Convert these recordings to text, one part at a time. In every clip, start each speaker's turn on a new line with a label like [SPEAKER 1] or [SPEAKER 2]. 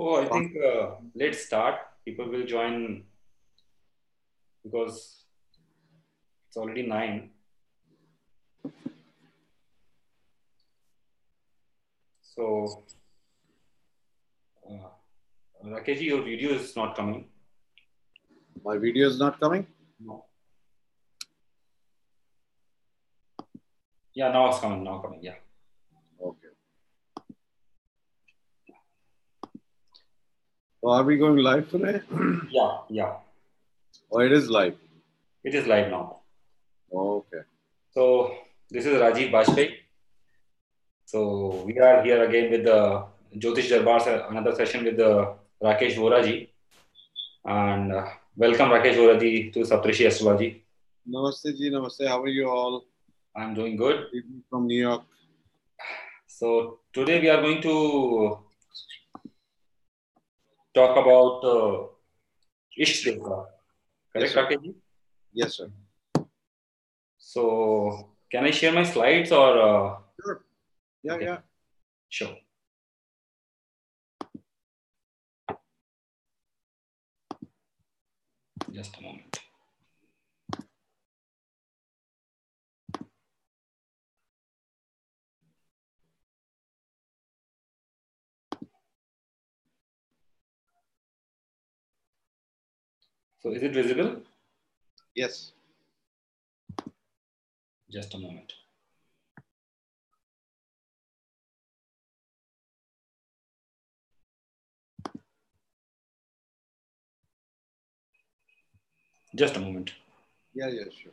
[SPEAKER 1] So I think uh, let's start. People will join because it's already nine. So, uh, Rakesh, your video is not coming.
[SPEAKER 2] My video is not coming?
[SPEAKER 1] No. Yeah, now it's coming. Now coming. Yeah.
[SPEAKER 2] Okay. So are we going live today?
[SPEAKER 1] Yeah. Yeah.
[SPEAKER 2] Oh, it is live.
[SPEAKER 1] It is live now.
[SPEAKER 2] Okay.
[SPEAKER 1] So this is Rajiv Bajpayee. So we are here again with the Jyotish Darbar, another session with the Rakesh Voraji. And uh, welcome Rakesh Voraji to Saptarishis Astrology.
[SPEAKER 2] Namaste ji, namaste. How are you all?
[SPEAKER 1] I'm doing good.
[SPEAKER 2] From New York.
[SPEAKER 1] So today we are going to talk about uh, Isht Correct,
[SPEAKER 2] Yes, sir.
[SPEAKER 1] Rakesh?
[SPEAKER 2] Yes, sir.
[SPEAKER 1] So can I share my slides or? Uh,
[SPEAKER 2] Sure. Yeah,
[SPEAKER 1] Okay.
[SPEAKER 2] yeah.
[SPEAKER 1] Sure. Just a moment. So is it visible?
[SPEAKER 2] Yes.
[SPEAKER 1] Just a moment. Just a moment.
[SPEAKER 2] Yeah, yeah, sure.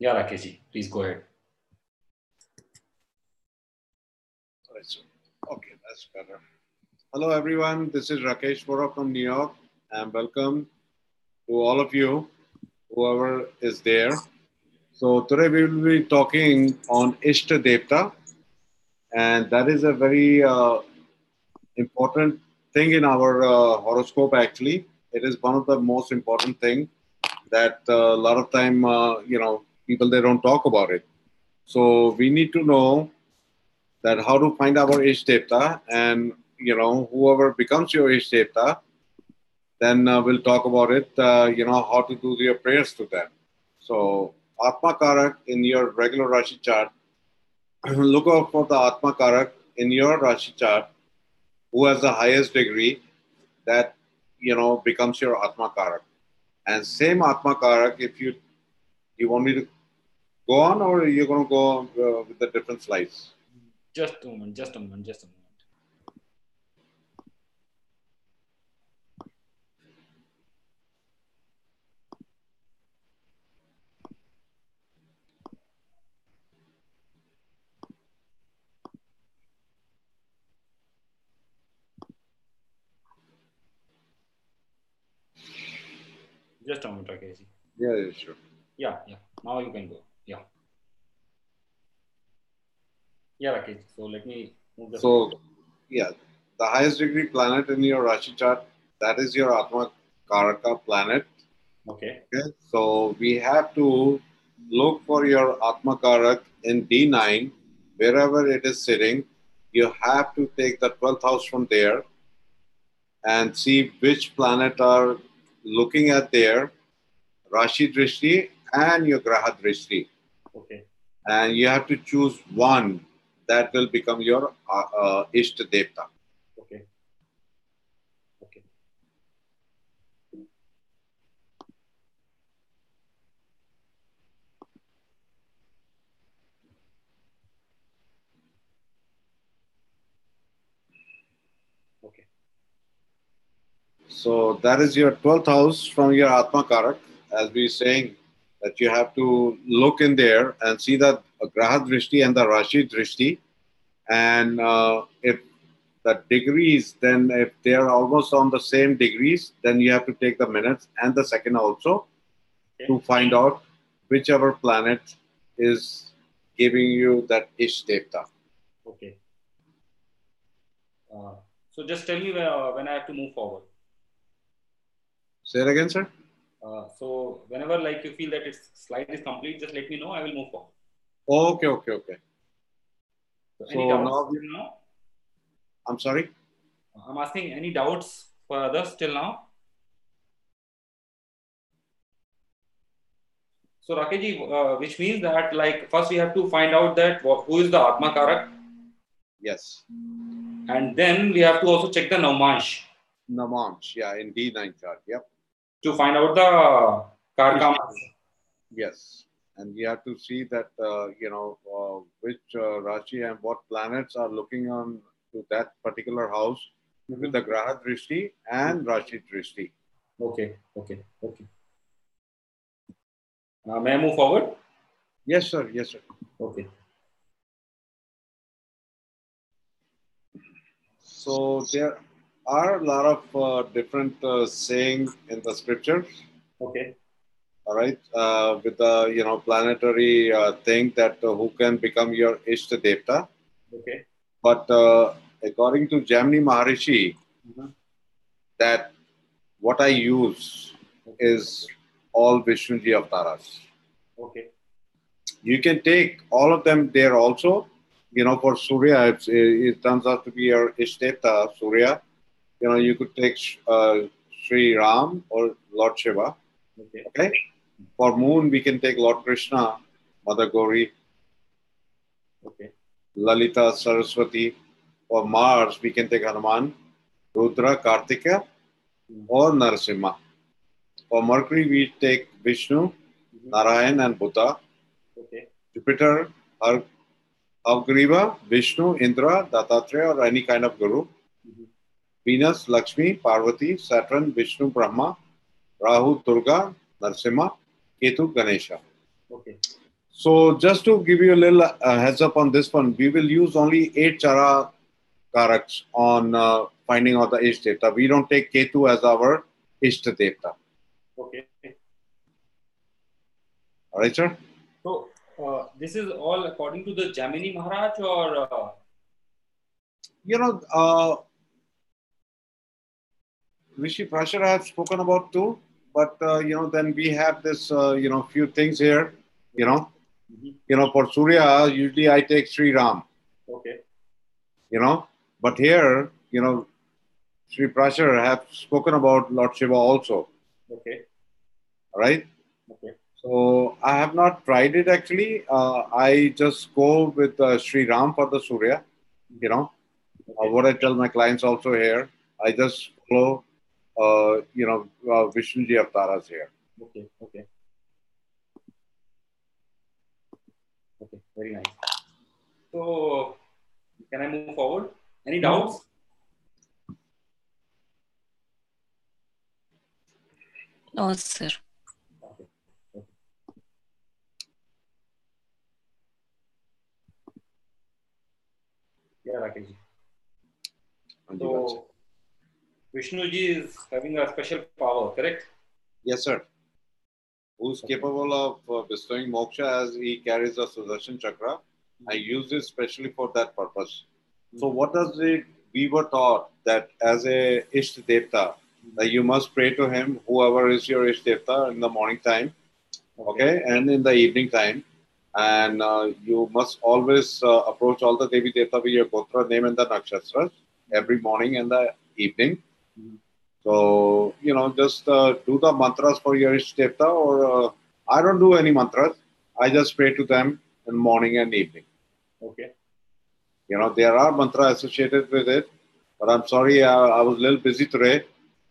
[SPEAKER 1] Yeah, Rakesh please go ahead.
[SPEAKER 2] Right, so, okay, that's better. Hello, everyone. This is Rakesh Vora from New York, and welcome to all of you, whoever is there. So today we will be talking on Ishta Devta, and that is a very uh, important thing in our uh, horoscope. Actually, it is one of the most important thing that uh, a lot of time, uh, you know, people they don't talk about it. So we need to know that how to find our Ish and you know whoever becomes your Ish then uh, we'll talk about it. Uh, you know how to do your prayers to them. So Atma Karak in your regular Rashi chart, look out for the Atma Karak in your Rashi chart, who has the highest degree, that you know becomes your Atma Karak. And same Atma Karak, if you you want me to go on or you're going to go uh, with the different slides.
[SPEAKER 1] Just a moment, just a moment, just a moment. Just a moment, Rakesh.
[SPEAKER 2] Yeah, yeah, sure.
[SPEAKER 1] Yeah, yeah. Now you can go. Yeah. Rakesh. So let me move the
[SPEAKER 2] So, yeah, the highest degree planet in your Rashi chart, that is your Atma Karaka planet.
[SPEAKER 1] Okay.
[SPEAKER 2] Okay, so we have to look for your Atma Karak in D9, wherever it is sitting. You have to take the 12th house from there and see which planet are looking at there, Rashi Drishti and your Graha Drishti.
[SPEAKER 1] Okay.
[SPEAKER 2] and you have to choose one that will become your uh, uh, Ishta Devta.
[SPEAKER 1] Okay. Okay. Okay.
[SPEAKER 2] So that is your 12th house from your Atma Karak, as we saying that you have to look in there and see the Graha Drishti and the Rashi Drishti. And uh, if the degrees, then if they are almost on the same degrees, then you have to take the minutes and the second also to find out whichever planet is giving you that Ish Devta.
[SPEAKER 1] Okay. Uh, so just tell me where, uh, when I have to move forward.
[SPEAKER 2] Say it again, sir.
[SPEAKER 1] Uh, so whenever like you feel that its slide is complete, just let me know. I will move forward.
[SPEAKER 2] Okay, okay, okay.
[SPEAKER 1] So, any doubts
[SPEAKER 2] now we-
[SPEAKER 1] now?
[SPEAKER 2] I'm sorry.
[SPEAKER 1] I'm asking any doubts for others till now. So Rakeshji, uh, which means that like first we have to find out that who is the Atma Karak,
[SPEAKER 2] Yes.
[SPEAKER 1] and then we have to also check the Naumansh
[SPEAKER 2] Namansh. Yeah, in D9 chart. Yep.
[SPEAKER 1] to find out the Karka.
[SPEAKER 2] Yes. And we have to see that, uh, you know, uh, which uh, Rashi and what planets are looking on to that particular house with the Graha Drishti and Rashi Drishti.
[SPEAKER 1] Okay, okay, okay. Uh, may I move forward?
[SPEAKER 2] Yes, sir. Yes, sir.
[SPEAKER 1] Okay.
[SPEAKER 2] So there are a lot of uh, different uh, sayings in the scriptures.
[SPEAKER 1] Okay.
[SPEAKER 2] All right, uh, with the you know planetary uh, thing that uh, who can become your Ishta Devta.
[SPEAKER 1] Okay.
[SPEAKER 2] But uh, according to Jaimini Maharishi,
[SPEAKER 1] Mhm.
[SPEAKER 2] that what I use is all Vishnuji avtaras.
[SPEAKER 1] Okay.
[SPEAKER 2] You can take all of them there also. You know, for Surya, it's, it turns out to be your Ishteta, Surya. You know, you could take uh, Sri Ram or Lord Shiva.
[SPEAKER 1] Okay.
[SPEAKER 2] Okay. For Moon, we can take Lord Krishna, Mother Gauri,
[SPEAKER 1] Okay.
[SPEAKER 2] Lalita, Saraswati. For Mars, we can take Hanuman, Rudra, Kartika, or Narasimha. For Mercury, we take Vishnu,
[SPEAKER 1] Mhm.
[SPEAKER 2] Narayan, and Buddha.
[SPEAKER 1] Okay.
[SPEAKER 2] Jupiter, Har- Hayagriva, Vishnu, Indra, Dattatreya, or any kind of guru.
[SPEAKER 1] Mhm.
[SPEAKER 2] Venus, Lakshmi, Parvati, Saturn, Vishnu, Brahma, Rahu, Durga, Narasimha, Ketu, Ganesha.
[SPEAKER 1] Okay.
[SPEAKER 2] So just to give you a little uh, heads up on this one, we will use only eight chara karaks on uh, finding out the Ishta Devta. We don't take Ketu as our Ishta Devta.
[SPEAKER 1] Okay.
[SPEAKER 2] All right, sir?
[SPEAKER 1] So uh, this is all according to the Jaimini Maharaj or uh,
[SPEAKER 2] You know, uh, Rishi have spoken about too, but uh, you know, then we have this, uh, you know, few things here. You know,
[SPEAKER 1] Mhm.
[SPEAKER 2] you know, for Surya, usually I take Sri Ram.
[SPEAKER 1] okay.
[SPEAKER 2] you know. But here, you know, Sri Prashar have spoken about Lord Shiva also,
[SPEAKER 1] Okay.
[SPEAKER 2] right?
[SPEAKER 1] Okay.
[SPEAKER 2] So I have not tried it actually. Uh, I just go with uh, Sri Ram for the Surya, you know. Uh, what I tell my clients also here, I just follow, uh, you know, uh, Vishnuji avtaras here.
[SPEAKER 1] Okay. Okay. Okay. Very nice. So can I move forward? Any doubts?
[SPEAKER 3] No, sir.
[SPEAKER 1] Okay. okay. Yeah, Rakeshji. So Vishnuji is having a special power, correct?
[SPEAKER 2] Yes, sir. Who's capable of uh, bestowing moksha as he carries a Sudarshan chakra. I use it specially for that purpose. So, what does it? We were taught that as a Isht Devta, that you must pray to him, whoever is your Isht Devta, in the morning time, okay, and in the evening time. And uh, you must always uh, approach all the Devi Devta with your Gotra name and the Nakshatras every morning and the evening. So, you know, just uh, do the mantras for your Devta, or uh, I don't do any mantras. I just pray to them in morning and evening.
[SPEAKER 1] Okay.
[SPEAKER 2] You know, there are mantras associated with it, but I'm sorry, I, I was a little busy today.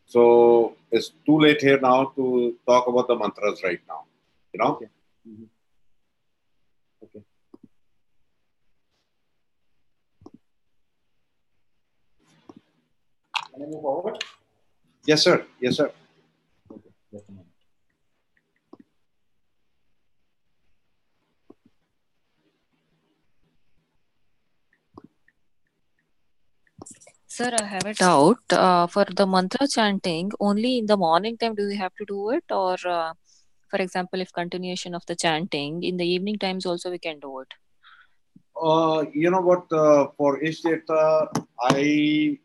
[SPEAKER 2] So it's too late here now to talk about the mantras right now. You know,
[SPEAKER 1] Okay. Mhm. Can I move forward?
[SPEAKER 2] yes, sir. Yes, sir.
[SPEAKER 1] Okay. Just a moment.
[SPEAKER 3] Sir, I have a doubt. Uh, for the mantra chanting, only in the morning time do we have to do it, or uh, for example, if continuation of the chanting in the evening times also we can do it.
[SPEAKER 2] Uh, you know what? Uh, for Ishteta, I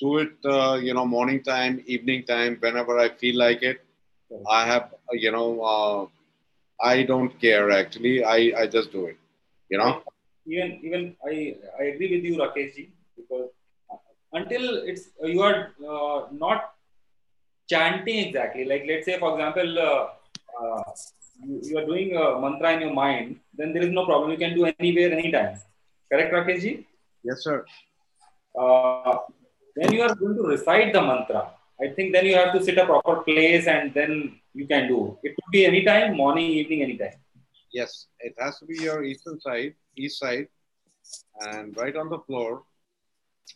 [SPEAKER 2] do it, uh, you know, morning time, evening time, whenever I feel like it. I have, uh, you know, uh, I don't care actually. I, I just do it, you know.
[SPEAKER 1] Even even I I agree with you, Rakesh ji, because until it's you are uh, not chanting exactly. Like let's say, for example, uh, uh, you, you are doing a mantra in your mind, then there is no problem. You can do anywhere, anytime. Correct, Rakesh ji?
[SPEAKER 2] Yes, sir.
[SPEAKER 1] When you are going to recite the mantra, I think then you have to sit a proper place and then you can do. It could be anytime, morning, evening, anytime.
[SPEAKER 2] Yes, it has to be your eastern side, east side, and right on the floor,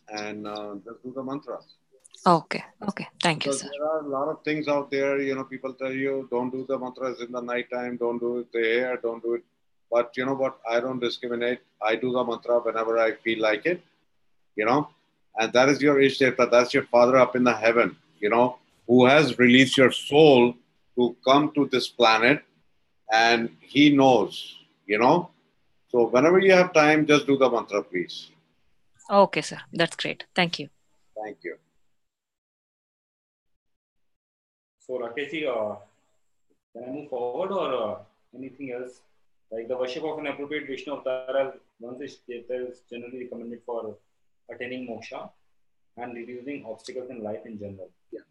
[SPEAKER 2] and uh, just do the mantras.
[SPEAKER 3] Okay. Okay. Thank you, sir.
[SPEAKER 2] there are a lot of things out there, you know, people tell you don't do the mantras in the night time, don't do it there, don't do it. But you know what? I don't discriminate. I do the mantra whenever I feel like it, you know, and that is your Ishteta. That's your Father up in the heaven, you know, who has released your soul to come to this planet and he knows, you know. So whenever you have time, just do the mantra, please.
[SPEAKER 3] Okay, sir. That's great. Thank you.
[SPEAKER 2] Thank you.
[SPEAKER 1] So, Rakesh, uh, can I move forward or uh, anything else? Like the worship of an appropriate Vishnu avatar, once is is generally recommended for attaining moksha and reducing obstacles in life in general. Yeah.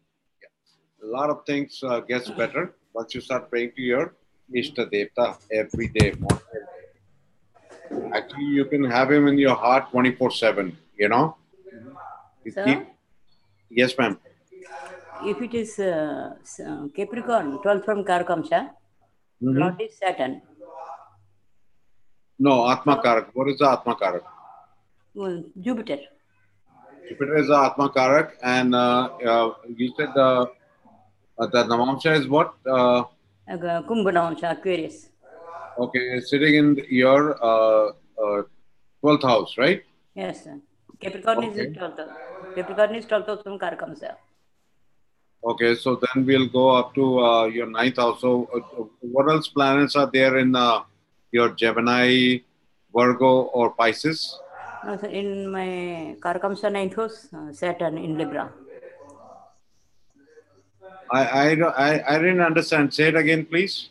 [SPEAKER 1] yeah.
[SPEAKER 2] A lot of things uh, gets better once you start praying to your Ishta Devta every day. Actually, you can have him in your heart 24 7, you know? You
[SPEAKER 4] Sir?
[SPEAKER 2] keep- yes, ma'am.
[SPEAKER 4] If it is uh, s- uh, Capricorn, 12 from Karkamsha,
[SPEAKER 2] Mhm.
[SPEAKER 4] Lord is Saturn.
[SPEAKER 2] No, Atma Karak. What is the Atma Karak?
[SPEAKER 4] Well, Jupiter.
[SPEAKER 2] Jupiter is the Atma Karak, and uh, uh, you said uh, uh, the Namamsha is what? Uh,
[SPEAKER 4] Uh, Kumbhanamsha, Aquarius.
[SPEAKER 2] okay, sitting in your uh, uh, 12th house, right?
[SPEAKER 4] Yes, sir. Capricorn
[SPEAKER 2] Okay.
[SPEAKER 4] is 12th. Capricorn is 12th house from Karkamsha.
[SPEAKER 2] Okay, so then we'll go up to uh, your ninth house. So, uh, what else planets are there in uh, your Gemini, Virgo, or Pisces?
[SPEAKER 4] In my house, uh, Saturn in Libra.
[SPEAKER 2] I, I, I, I didn't understand. Say it again, please.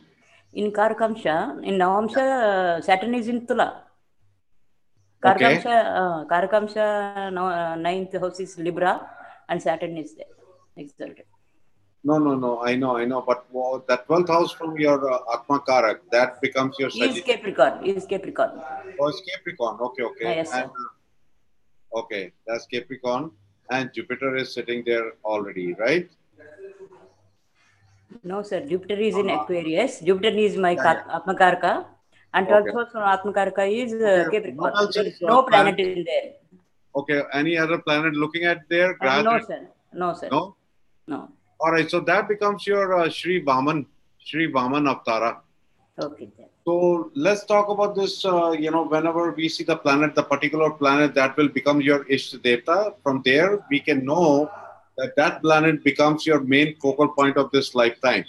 [SPEAKER 4] In Karkamsha, in Navamsha, Saturn is in Tula.
[SPEAKER 2] Okay.
[SPEAKER 4] Karkamsha, uh, Karkamsha no, uh, ninth house is Libra and Saturn is there. Exalted.
[SPEAKER 2] No, no, no. I know, I know. But well, that 12th house from your uh, Atma Karak, that becomes your
[SPEAKER 4] Is
[SPEAKER 2] Sagittarius.
[SPEAKER 4] Capricorn. Is Capricorn.
[SPEAKER 2] Oh, it's Capricorn. Okay, okay.
[SPEAKER 4] Ah, yes, sir.
[SPEAKER 2] And, uh, okay, that's Capricorn. And Jupiter is sitting there already, right?
[SPEAKER 4] No, sir. Jupiter is in Aquarius. Jupiter is my
[SPEAKER 2] Yeah,
[SPEAKER 4] Atmakarka. And 12th
[SPEAKER 2] Okay.
[SPEAKER 4] house from Atmakarka is uh, Capricorn. There
[SPEAKER 2] is
[SPEAKER 4] is no planet
[SPEAKER 2] planet?
[SPEAKER 4] in there.
[SPEAKER 2] Okay, any other planet looking at there?
[SPEAKER 4] Uh, no, sir. No, sir.
[SPEAKER 2] No?
[SPEAKER 4] No.
[SPEAKER 2] All right, so that becomes your uh, Sri Vaman, Sri Vaman Avtara.
[SPEAKER 4] Okay.
[SPEAKER 2] So let's talk about this. Uh, you know, whenever we see the planet, the particular planet that will become your Ishtadeta, from there we can know that that planet becomes your main focal point of this lifetime.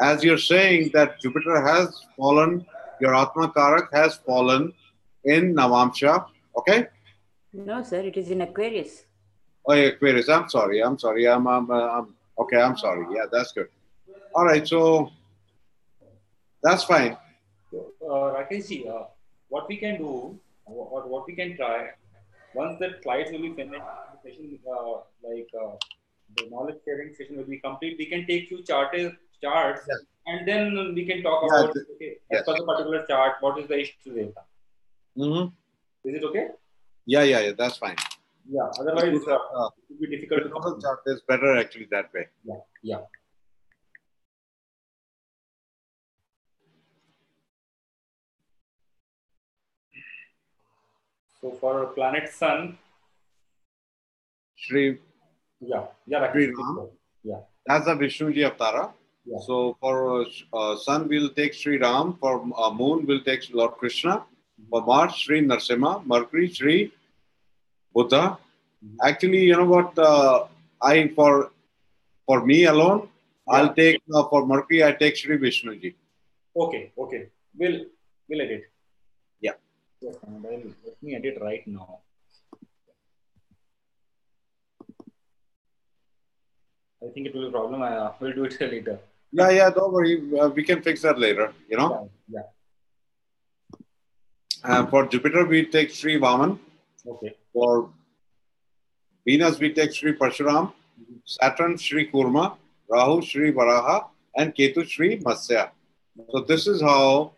[SPEAKER 2] As you're saying that Jupiter has fallen, your Atma Karak has fallen in Navamsha. Okay?
[SPEAKER 4] No, sir. It is in Aquarius.
[SPEAKER 2] Oh, yeah, Aquarius. I'm sorry. I'm sorry. I'm, I'm, uh, I'm okay. I'm sorry. Yeah, that's good. All right. So that's fine.
[SPEAKER 1] Uh, Rakesh ji, uh, what we can do, or what we can try, once the slides will be finished, the session, uh, like uh, the knowledge sharing session will be complete, we can take few charts, charts,
[SPEAKER 2] Yes.
[SPEAKER 1] and then we can talk about okay,
[SPEAKER 2] yes.
[SPEAKER 1] as per the particular chart, what is the Isht Devta.
[SPEAKER 2] Mm-hmm.
[SPEAKER 1] Is it okay?
[SPEAKER 2] Yeah, yeah, yeah. That's fine.
[SPEAKER 1] Yeah. Otherwise, uh,
[SPEAKER 2] Uh,
[SPEAKER 1] it will be difficult to
[SPEAKER 2] Total chart is better actually that way.
[SPEAKER 1] Yeah. Yeah. So for our planet Sun,
[SPEAKER 2] Shri,
[SPEAKER 1] yeah, yeah, Rakesh,
[SPEAKER 2] Sri
[SPEAKER 1] please
[SPEAKER 2] Ram.
[SPEAKER 1] yeah,
[SPEAKER 2] that's the Vishnuji Avtara.
[SPEAKER 1] Yeah.
[SPEAKER 2] So for uh, Sun, we'll take Sri Ram. For uh, Moon, we'll take Lord Krishna. For Mars, Sri Narsimha. Mercury, Sri Buddha. Actually, you know what? Uh, I for for me alone, I'll take uh, for Mercury. I take Sri Vishnuji.
[SPEAKER 1] Okay, okay. We'll we'll edit.
[SPEAKER 2] Yeah.
[SPEAKER 1] Let me edit right now. I think it will be a problem. I uh, will do it later.
[SPEAKER 2] Yeah, yeah, don't worry. Uh, we can fix that later, you know.
[SPEAKER 1] Yeah.
[SPEAKER 2] Uh, for Jupiter, we take Sri Vaman.
[SPEAKER 1] Okay.
[SPEAKER 2] For Venus, we take Sri Parshuram. Saturn, Sri Kurma. Rahu, Sri Varaha. And Ketu, Sri Matsya. So this is how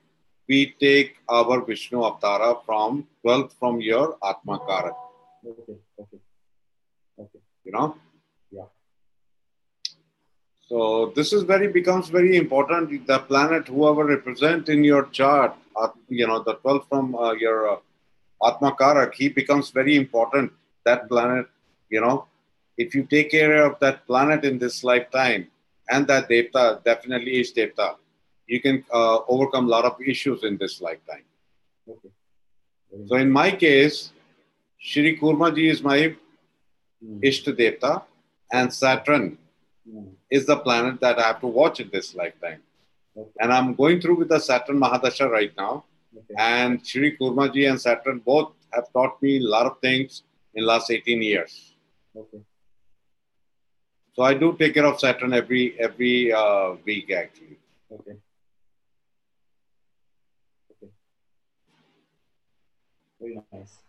[SPEAKER 2] we take our Vishnu Avatara from 12th from your Atma Karak,
[SPEAKER 1] Okay. Okay. Okay.
[SPEAKER 2] you know.
[SPEAKER 1] Yeah.
[SPEAKER 2] So this is very becomes very important. The planet, whoever represent in your chart, you know, the 12th from uh, your uh, Atma Karak, he becomes very important. That planet, you know, if you take care of that planet in this lifetime, and that Devta definitely is Devta, you can uh, overcome a lot of issues in this lifetime.
[SPEAKER 1] Okay.
[SPEAKER 2] So in my case, Shri Kurma ji is my
[SPEAKER 1] Hmm.
[SPEAKER 2] Ishta Devta, and Saturn
[SPEAKER 1] Hmm.
[SPEAKER 2] is the planet that I have to watch in this lifetime.
[SPEAKER 1] Okay.
[SPEAKER 2] And I'm going through with the Saturn Mahadasha right now.
[SPEAKER 1] Okay.
[SPEAKER 2] And Shri Kurma ji and Saturn both have taught me a lot of things in last 18 years.
[SPEAKER 1] Okay.
[SPEAKER 2] So I do take care of Saturn every every uh, week actually.
[SPEAKER 1] Okay. Okay. Very nice.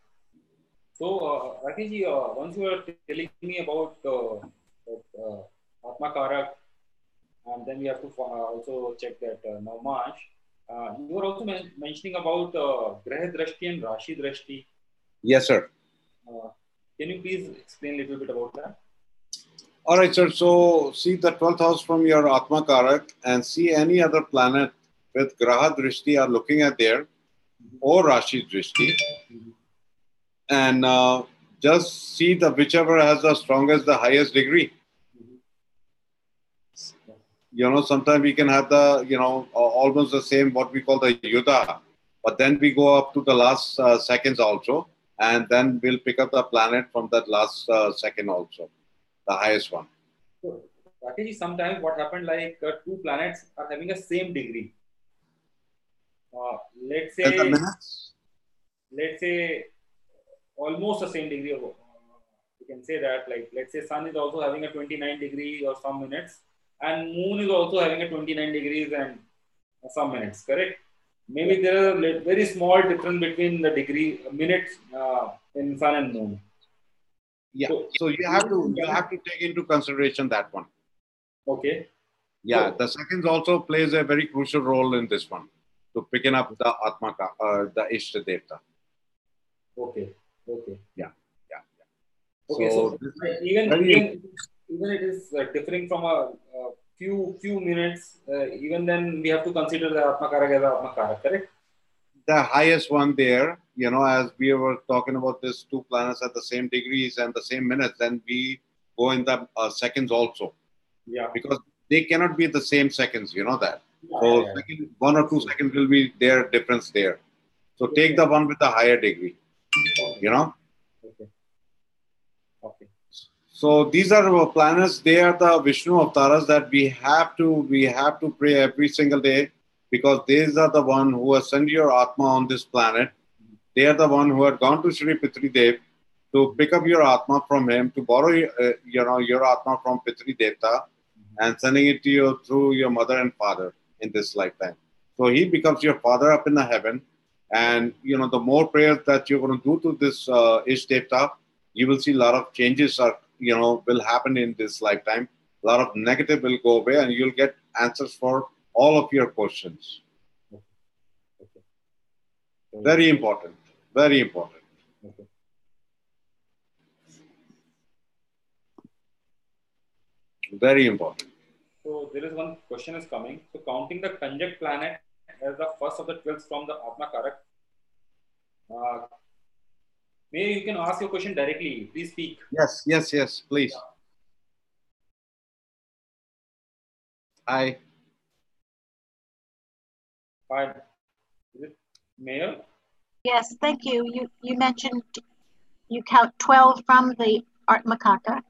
[SPEAKER 1] So, uh, Rakesh ji, uh, once you were telling me about uh, uh, Atma Karak, and then we have to uh, also check that uh, Navmash. Uh, you were also men- mentioning about uh, Graha Drashti and Rashi Drashti.
[SPEAKER 2] Yes, sir.
[SPEAKER 1] Uh, can you please explain a little bit about that?
[SPEAKER 2] All right, sir. So see the 12th house from your Atma Karak and see any other planet with Graha Drishti are looking at there or Rashi Drishti and uh, just see the whichever has the strongest, the highest degree. You know, sometimes we can have the, you know, uh, almost the same what we call the Yuddha, but then we go up to the last uh, seconds also, and then we'll pick up the planet from that last uh, second also, the highest one.
[SPEAKER 1] So, Rakesh sometimes what happened like uh, two planets are having a same degree. Uh, let's say, let's say, almost the same degree of. Uh, you can say that, like, let's say, Sun is also having a 29 degree or some minutes, and Moon is also having a 29 degrees and some minutes. Correct? Maybe there is a very small difference between the degree minutes uh, in Sun and Moon.
[SPEAKER 2] Yeah.
[SPEAKER 1] So-
[SPEAKER 2] So you have to you have to take into consideration that one.
[SPEAKER 1] Okay.
[SPEAKER 2] Yeah.
[SPEAKER 1] So-
[SPEAKER 2] The seconds also plays a very crucial role in this one to picking up the Atma, ka- uh, the Ishta Devta.
[SPEAKER 1] Okay. Okay.
[SPEAKER 2] Yeah. Yeah.
[SPEAKER 1] Okay, so,
[SPEAKER 2] So
[SPEAKER 1] even even even it is uh, differing from a, a few few minutes. Uh, even then, we have to consider the Atmakara as Atmakara, correct?
[SPEAKER 2] the highest one there, you know, as we were talking about this two planets at the same degrees and the same minutes, then we go in the uh, seconds also
[SPEAKER 1] Yeah.
[SPEAKER 2] because they cannot be the same seconds, you know that.
[SPEAKER 1] Yeah,
[SPEAKER 2] So
[SPEAKER 1] yeah, yeah.
[SPEAKER 2] second, one or two seconds will be their difference there. So take the one with the higher degree, you know.
[SPEAKER 1] Okay. Okay.
[SPEAKER 2] So these are our planets. They are the Vishnu avatars that we have to we have to pray every single day because these are the one who sent your Atma on this planet. They are the one who had gone to Sri Pitri Dev to pick up your Atma from him to borrow uh, you know your Atma from Pitri Devta and sending it to you through your mother and father in this lifetime. So he becomes your father up in the heaven. And you know the more prayers that you're going to do to this uh, Ish Devta, you will see a lot of changes are you know will happen in this lifetime a lot of negative will go away and you'll get answers for all of your questions
[SPEAKER 1] Okay.
[SPEAKER 2] very important very important
[SPEAKER 1] Okay.
[SPEAKER 2] very important
[SPEAKER 1] So there is one question is coming. So counting the conjunct planet as the first of the twelfth from the Atmakarak. Uh, maybe you can ask your question directly. Please speak.
[SPEAKER 2] yes yes yes please hi
[SPEAKER 1] Fine. Is it Mayor?
[SPEAKER 5] Yes, thank you. You, you mentioned you count 12 from the Atmakaraka.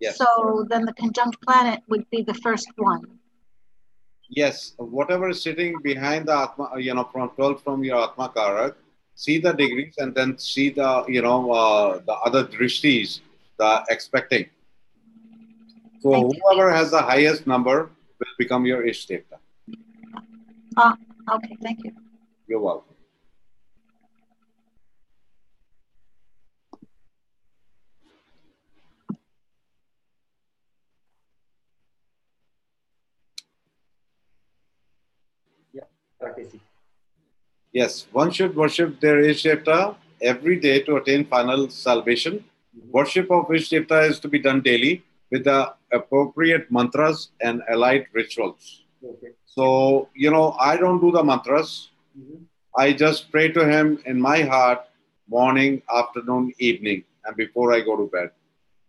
[SPEAKER 2] Yes.
[SPEAKER 5] So then the conjunct planet would be the first one.
[SPEAKER 2] yes whatever is sitting behind the atma you know from 12 from your atma karak see the degrees and then see the you know uh, the other drishtis the expecting so whoever has the highest number will become your Ish Devta.
[SPEAKER 5] Ah, okay, thank you.
[SPEAKER 2] You're welcome.
[SPEAKER 1] Rakesh ji.
[SPEAKER 2] Yes, one should worship their Ish Devta every day to attain final salvation. Worship of Ish Devta is to be done daily with the appropriate mantras and allied rituals.
[SPEAKER 1] Okay.
[SPEAKER 2] So, you know, I don't do the mantras.
[SPEAKER 1] Mhm.
[SPEAKER 2] I just pray to him in my heart morning, afternoon, evening, and before I go to bed.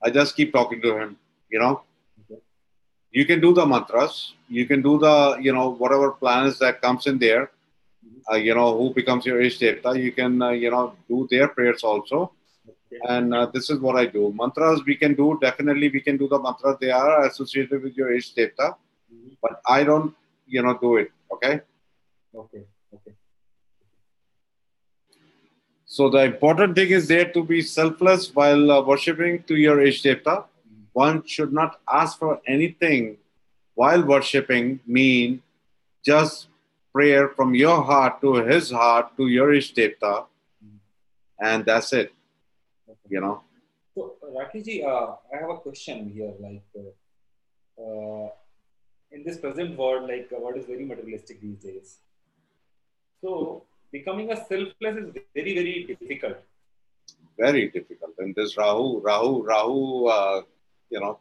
[SPEAKER 2] I just keep talking to him, you know.
[SPEAKER 1] Okay.
[SPEAKER 2] You can do the mantras, you can do the, you know, whatever plans that comes in there, uh, you know, who becomes your Ish Devta. You can, uh, you know, do their prayers also.
[SPEAKER 1] Okay.
[SPEAKER 2] And uh, this is what I do. Mantras we can do, definitely we can do the mantras. They are associated with your Ish Devta,
[SPEAKER 1] Mhm.
[SPEAKER 2] but I don't, you know, do it, okay?
[SPEAKER 1] Okay. Okay.
[SPEAKER 2] So the important thing is there to be selfless while uh, worshipping to your Ish Devta. One should not ask for anything while worshipping, mean just prayer from your heart to his heart to your ishdeva and that's it, you know.
[SPEAKER 1] So, Rakesh ji, uh, I have a question here. Like, uh, uh, in this present world, like, uh, what is very materialistic these days? So, becoming a selfless is very, very difficult.
[SPEAKER 2] Very difficult. And this Rahu, Rahu, Rahu, uh, you know,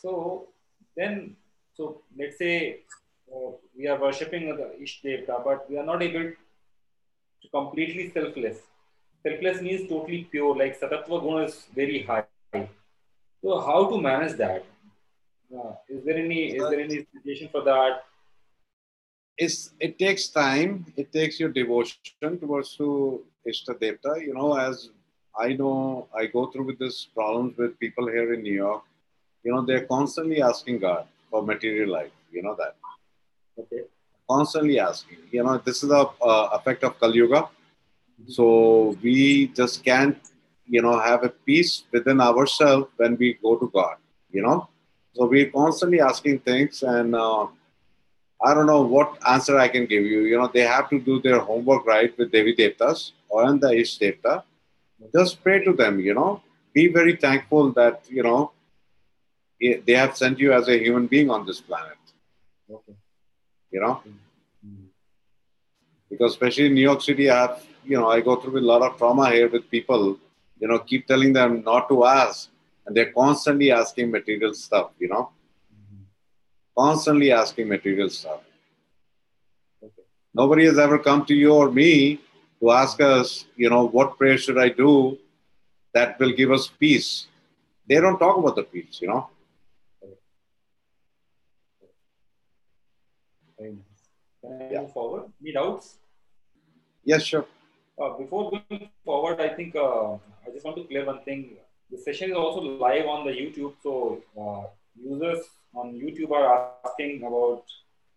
[SPEAKER 1] So, then, so let's say we are worshipping the Devta, but we are not able to completely selfless. Selfless means totally pure, like Sattva Guna is very high. So, how to manage that? Uh, is there any is there any situation for that?
[SPEAKER 2] it's it takes time. It takes your devotion towards to Ishta Devta. You know, as I know, I go through with this problems with people here in New York. You know, they're constantly asking God for material life. You know that
[SPEAKER 1] Okay.
[SPEAKER 2] constantly asking. You know, this is the uh, effect of Kali Yuga. So we just can't, you know, have a peace within ourselves when we go to God. You know, so we're constantly asking things, and uh, I don't know what answer I can give you. You know, they have to do their homework right with Devi Devtas or in the Ish Devta. Just pray to them. You know, be very thankful that you know eh, they have sent you as a human being on this planet.
[SPEAKER 1] Okay.
[SPEAKER 2] You know. Because especially in New York City, I have, you know, I go through a lot of trauma here with people, you know, keep telling them not to ask, and they're constantly asking material stuff, you know, constantly asking material stuff.
[SPEAKER 1] Okay.
[SPEAKER 2] Nobody has ever come to you or me to ask us, you know, what prayer should I do that will give us peace. They don't talk about the peace, you know.
[SPEAKER 1] Very nice. Can I
[SPEAKER 2] Yeah.
[SPEAKER 1] move forward? Any doubts?
[SPEAKER 2] Yes, sure.
[SPEAKER 1] Uh, before going forward, I think uh, I just want to clear one thing. The session is also live on the YouTube, so uh, users on YouTube are asking about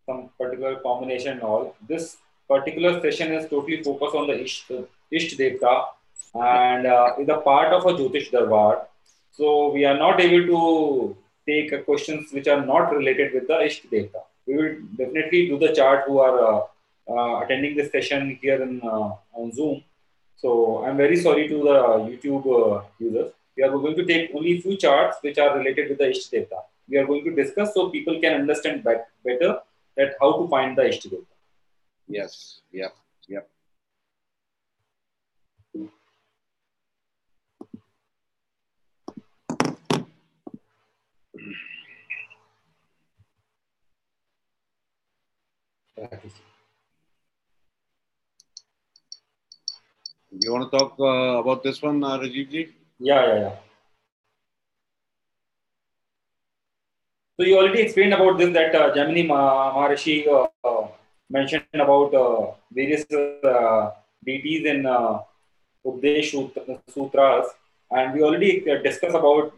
[SPEAKER 1] some particular combination and all. This particular session is totally focused on the Isht, Isht Devta and uh, is a part of a Jyotish Darbar. So we are not able to take questions which are not related with the Isht Devta. We will definitely do the chart who are uh, uh, attending this session here in uh, on Zoom. So I'm very sorry to the YouTube users. We are going to take only few charts which are related with the Isht Devta. We are going to discuss so people can understand bet- better that how to find the Isht Devta.
[SPEAKER 2] Yes. Yep. Yep. You want to talk uh, about this one, uh, Rajiv ji?
[SPEAKER 1] Yeah, yeah, yeah. So you already explained about this that uh, Jaimini Maharishi uh, uh, mentioned about uh, various uh, deities in uh, Upadesh Sutras, and we already discussed about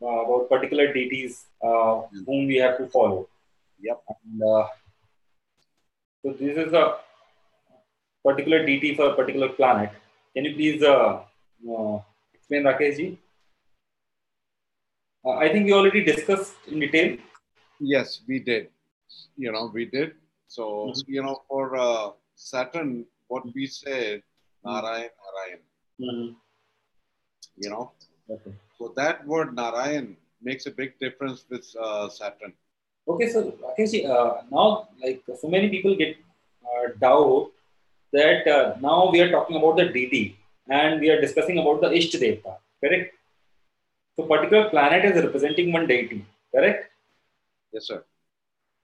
[SPEAKER 1] about particular deities uh, whom we have to follow.
[SPEAKER 2] Yep.
[SPEAKER 1] And, uh, so this is a particular DT for a particular planet. Can you please uh, uh, explain, Rakesh ji? Uh, I think we already discussed in detail.
[SPEAKER 2] Yes, we did. You know, we did. So,
[SPEAKER 1] Mhm.
[SPEAKER 2] you know, for uh, Saturn, what we said, Narayan, Narayan, you know.
[SPEAKER 1] Okay.
[SPEAKER 2] So that word Narayan makes a big difference with uh, Saturn.
[SPEAKER 1] Okay, so Rakesh, uh, now like so many people get uh, doubt that uh, now we are talking about the deity and we are discussing about the Isht Devta, correct? So particular planet is representing one deity, correct?
[SPEAKER 2] Yes, sir.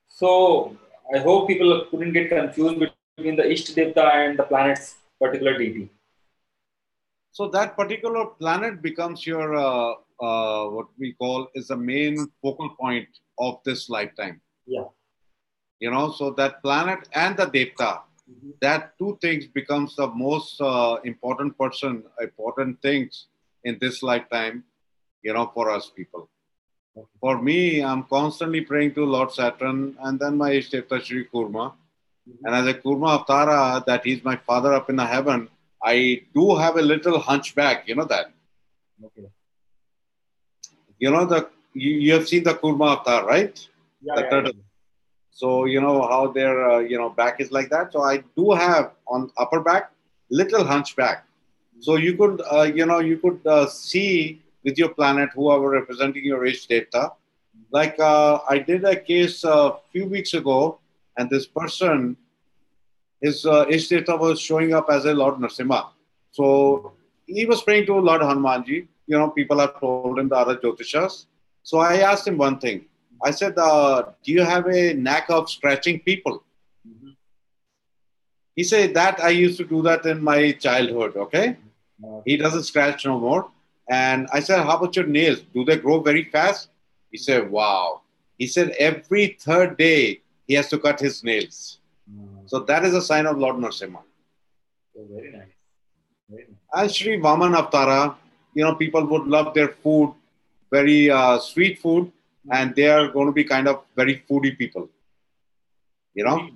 [SPEAKER 1] So I hope people couldn't get confused between the Isht Devta and the planet's particular deity.
[SPEAKER 2] So that particular planet becomes your uh, uh, what we call is the main focal point of this lifetime.
[SPEAKER 1] Yeah.
[SPEAKER 2] You know, so that planet and the Devta, that two things becomes the most uh, important person, important things in this lifetime. You know, for us people.
[SPEAKER 1] Okay.
[SPEAKER 2] For me, I'm constantly praying to Lord Saturn and then my Ishteta Shri Kurma. And as a Kurma Avtara, that he's my father up in the heaven, I do have a little hunchback, you know that.
[SPEAKER 1] Okay.
[SPEAKER 2] You know the you, you have seen the Kurma Avatar, right?
[SPEAKER 1] Yeah,
[SPEAKER 2] The
[SPEAKER 1] yeah,
[SPEAKER 2] turtle. So you know how their uh, you know back is like that. So I do have on upper back little hunchback. So you could uh, you know you could uh, see with your planet whoever representing your Isht Devta. Like uh, I did a case a few weeks ago, and this person, his uh, Isht Devta was showing up as a Lord Narasimha. So he was praying to Lord Hanumanji. You know, people have told him the other Jyotishas. So I asked him one thing. I said, uh, Do you have a knack of scratching people?
[SPEAKER 1] Mhm.
[SPEAKER 2] He said, That I used to do that in my childhood. Okay.
[SPEAKER 1] Uh,
[SPEAKER 2] He doesn't scratch no more. And I said, How about your nails? Do they grow very fast? He said, Wow. He said, Every third day he has to cut his nails. So that is a sign of Lord Narasimha.
[SPEAKER 1] so very nice. Very nice.
[SPEAKER 2] And Sri Vaman Avtara, you know, people would love their food, very uh, sweet food, and they are going to be kind of very foodie people. You know,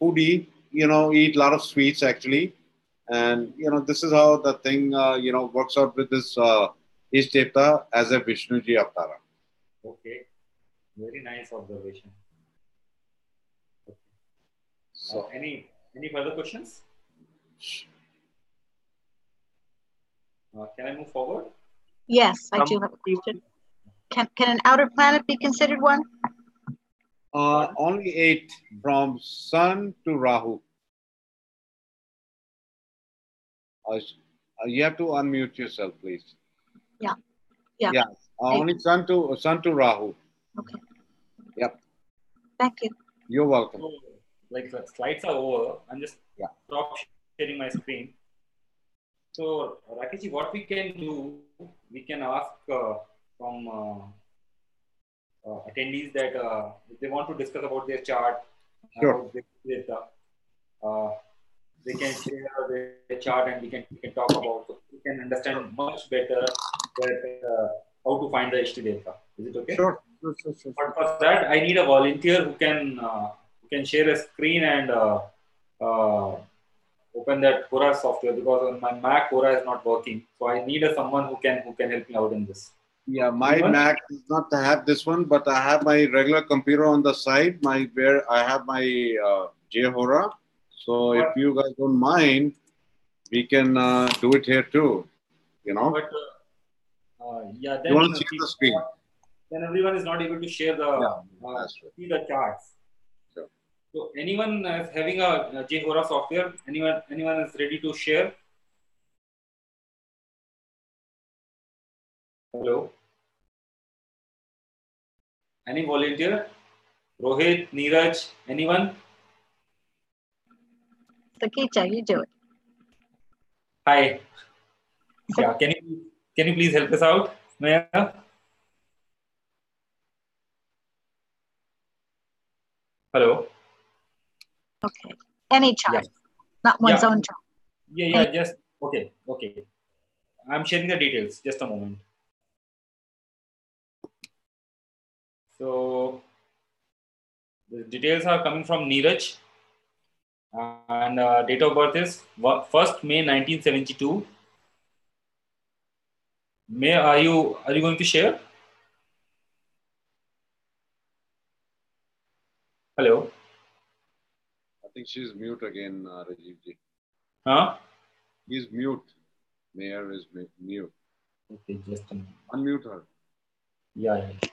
[SPEAKER 2] foodie, you know, eat a lot of sweets actually. And, you know, this is how the thing, uh, you know, works out with this uh, Ishteta as a Vishnuji Avtara.
[SPEAKER 1] Okay. Very nice observation. Uh,
[SPEAKER 2] So,
[SPEAKER 1] any any further questions? Uh, can I move forward?
[SPEAKER 5] Yes, I do have a question. Can, can an outer planet be considered one?
[SPEAKER 2] uh, only eight from Sun to Rahu. Uh, uh, you have to unmute yourself, please.
[SPEAKER 5] Yeah. Yeah.
[SPEAKER 2] Yeah. Uh, only Sun to Sun to Rahu.
[SPEAKER 5] Okay.
[SPEAKER 2] Yep.
[SPEAKER 5] Thank you.
[SPEAKER 2] You're welcome.
[SPEAKER 1] So, like the slides are over. I'm just
[SPEAKER 2] Yeah.
[SPEAKER 1] stop sharing my screen. So Rakeshji, what we can do, we can ask uh, from uh, uh, attendees that uh, if they want to discuss about their chart,
[SPEAKER 2] Sure.
[SPEAKER 1] data, uh, they can share their chart and we can we can talk about. So we can understand much better that, how to find the Isht Devta. Is it okay?
[SPEAKER 2] Sure. Sure, sure, sure.
[SPEAKER 1] But for that, I need a volunteer who can uh, who can share a screen and uh, uh, open that JHora software because on my Mac JHora is not working. So I need a someone who can who can help me out in this.
[SPEAKER 2] Yeah, my
[SPEAKER 1] Anyone?
[SPEAKER 2] Mac does not have this one, but I have my regular computer on the side. My where I have my uh, JHora. So if you guys don't mind, we can uh, do it here too. You know.
[SPEAKER 1] But uh, uh, yeah, then
[SPEAKER 2] You want to see the screen?
[SPEAKER 1] then everyone is not able to share the
[SPEAKER 2] Yeah,
[SPEAKER 1] uh, see the charts. So anyone is having a, a JHora software? Anyone anyone is ready to share? Hello. Any volunteer? Rohit, Neeraj, anyone?
[SPEAKER 5] Sakita, you do it.
[SPEAKER 1] Hi. Yeah, can you can you please help us out, Maya? Hello.
[SPEAKER 5] Okay. Any chart, not one's
[SPEAKER 1] Yeah.
[SPEAKER 5] own child.
[SPEAKER 1] Yeah, yeah, just okay, okay. I'm sharing the details. Just a moment. So the details are coming from Neeraj, and uh, date of birth is first May 1972. May are you are you going to share? Hello.
[SPEAKER 2] I think she's mute again, uh, Rajiv ji.
[SPEAKER 1] Huh?
[SPEAKER 2] He's mute. Mayor is mute.
[SPEAKER 1] Okay, just a minute.
[SPEAKER 2] Unmute her.
[SPEAKER 1] Yeah, yeah.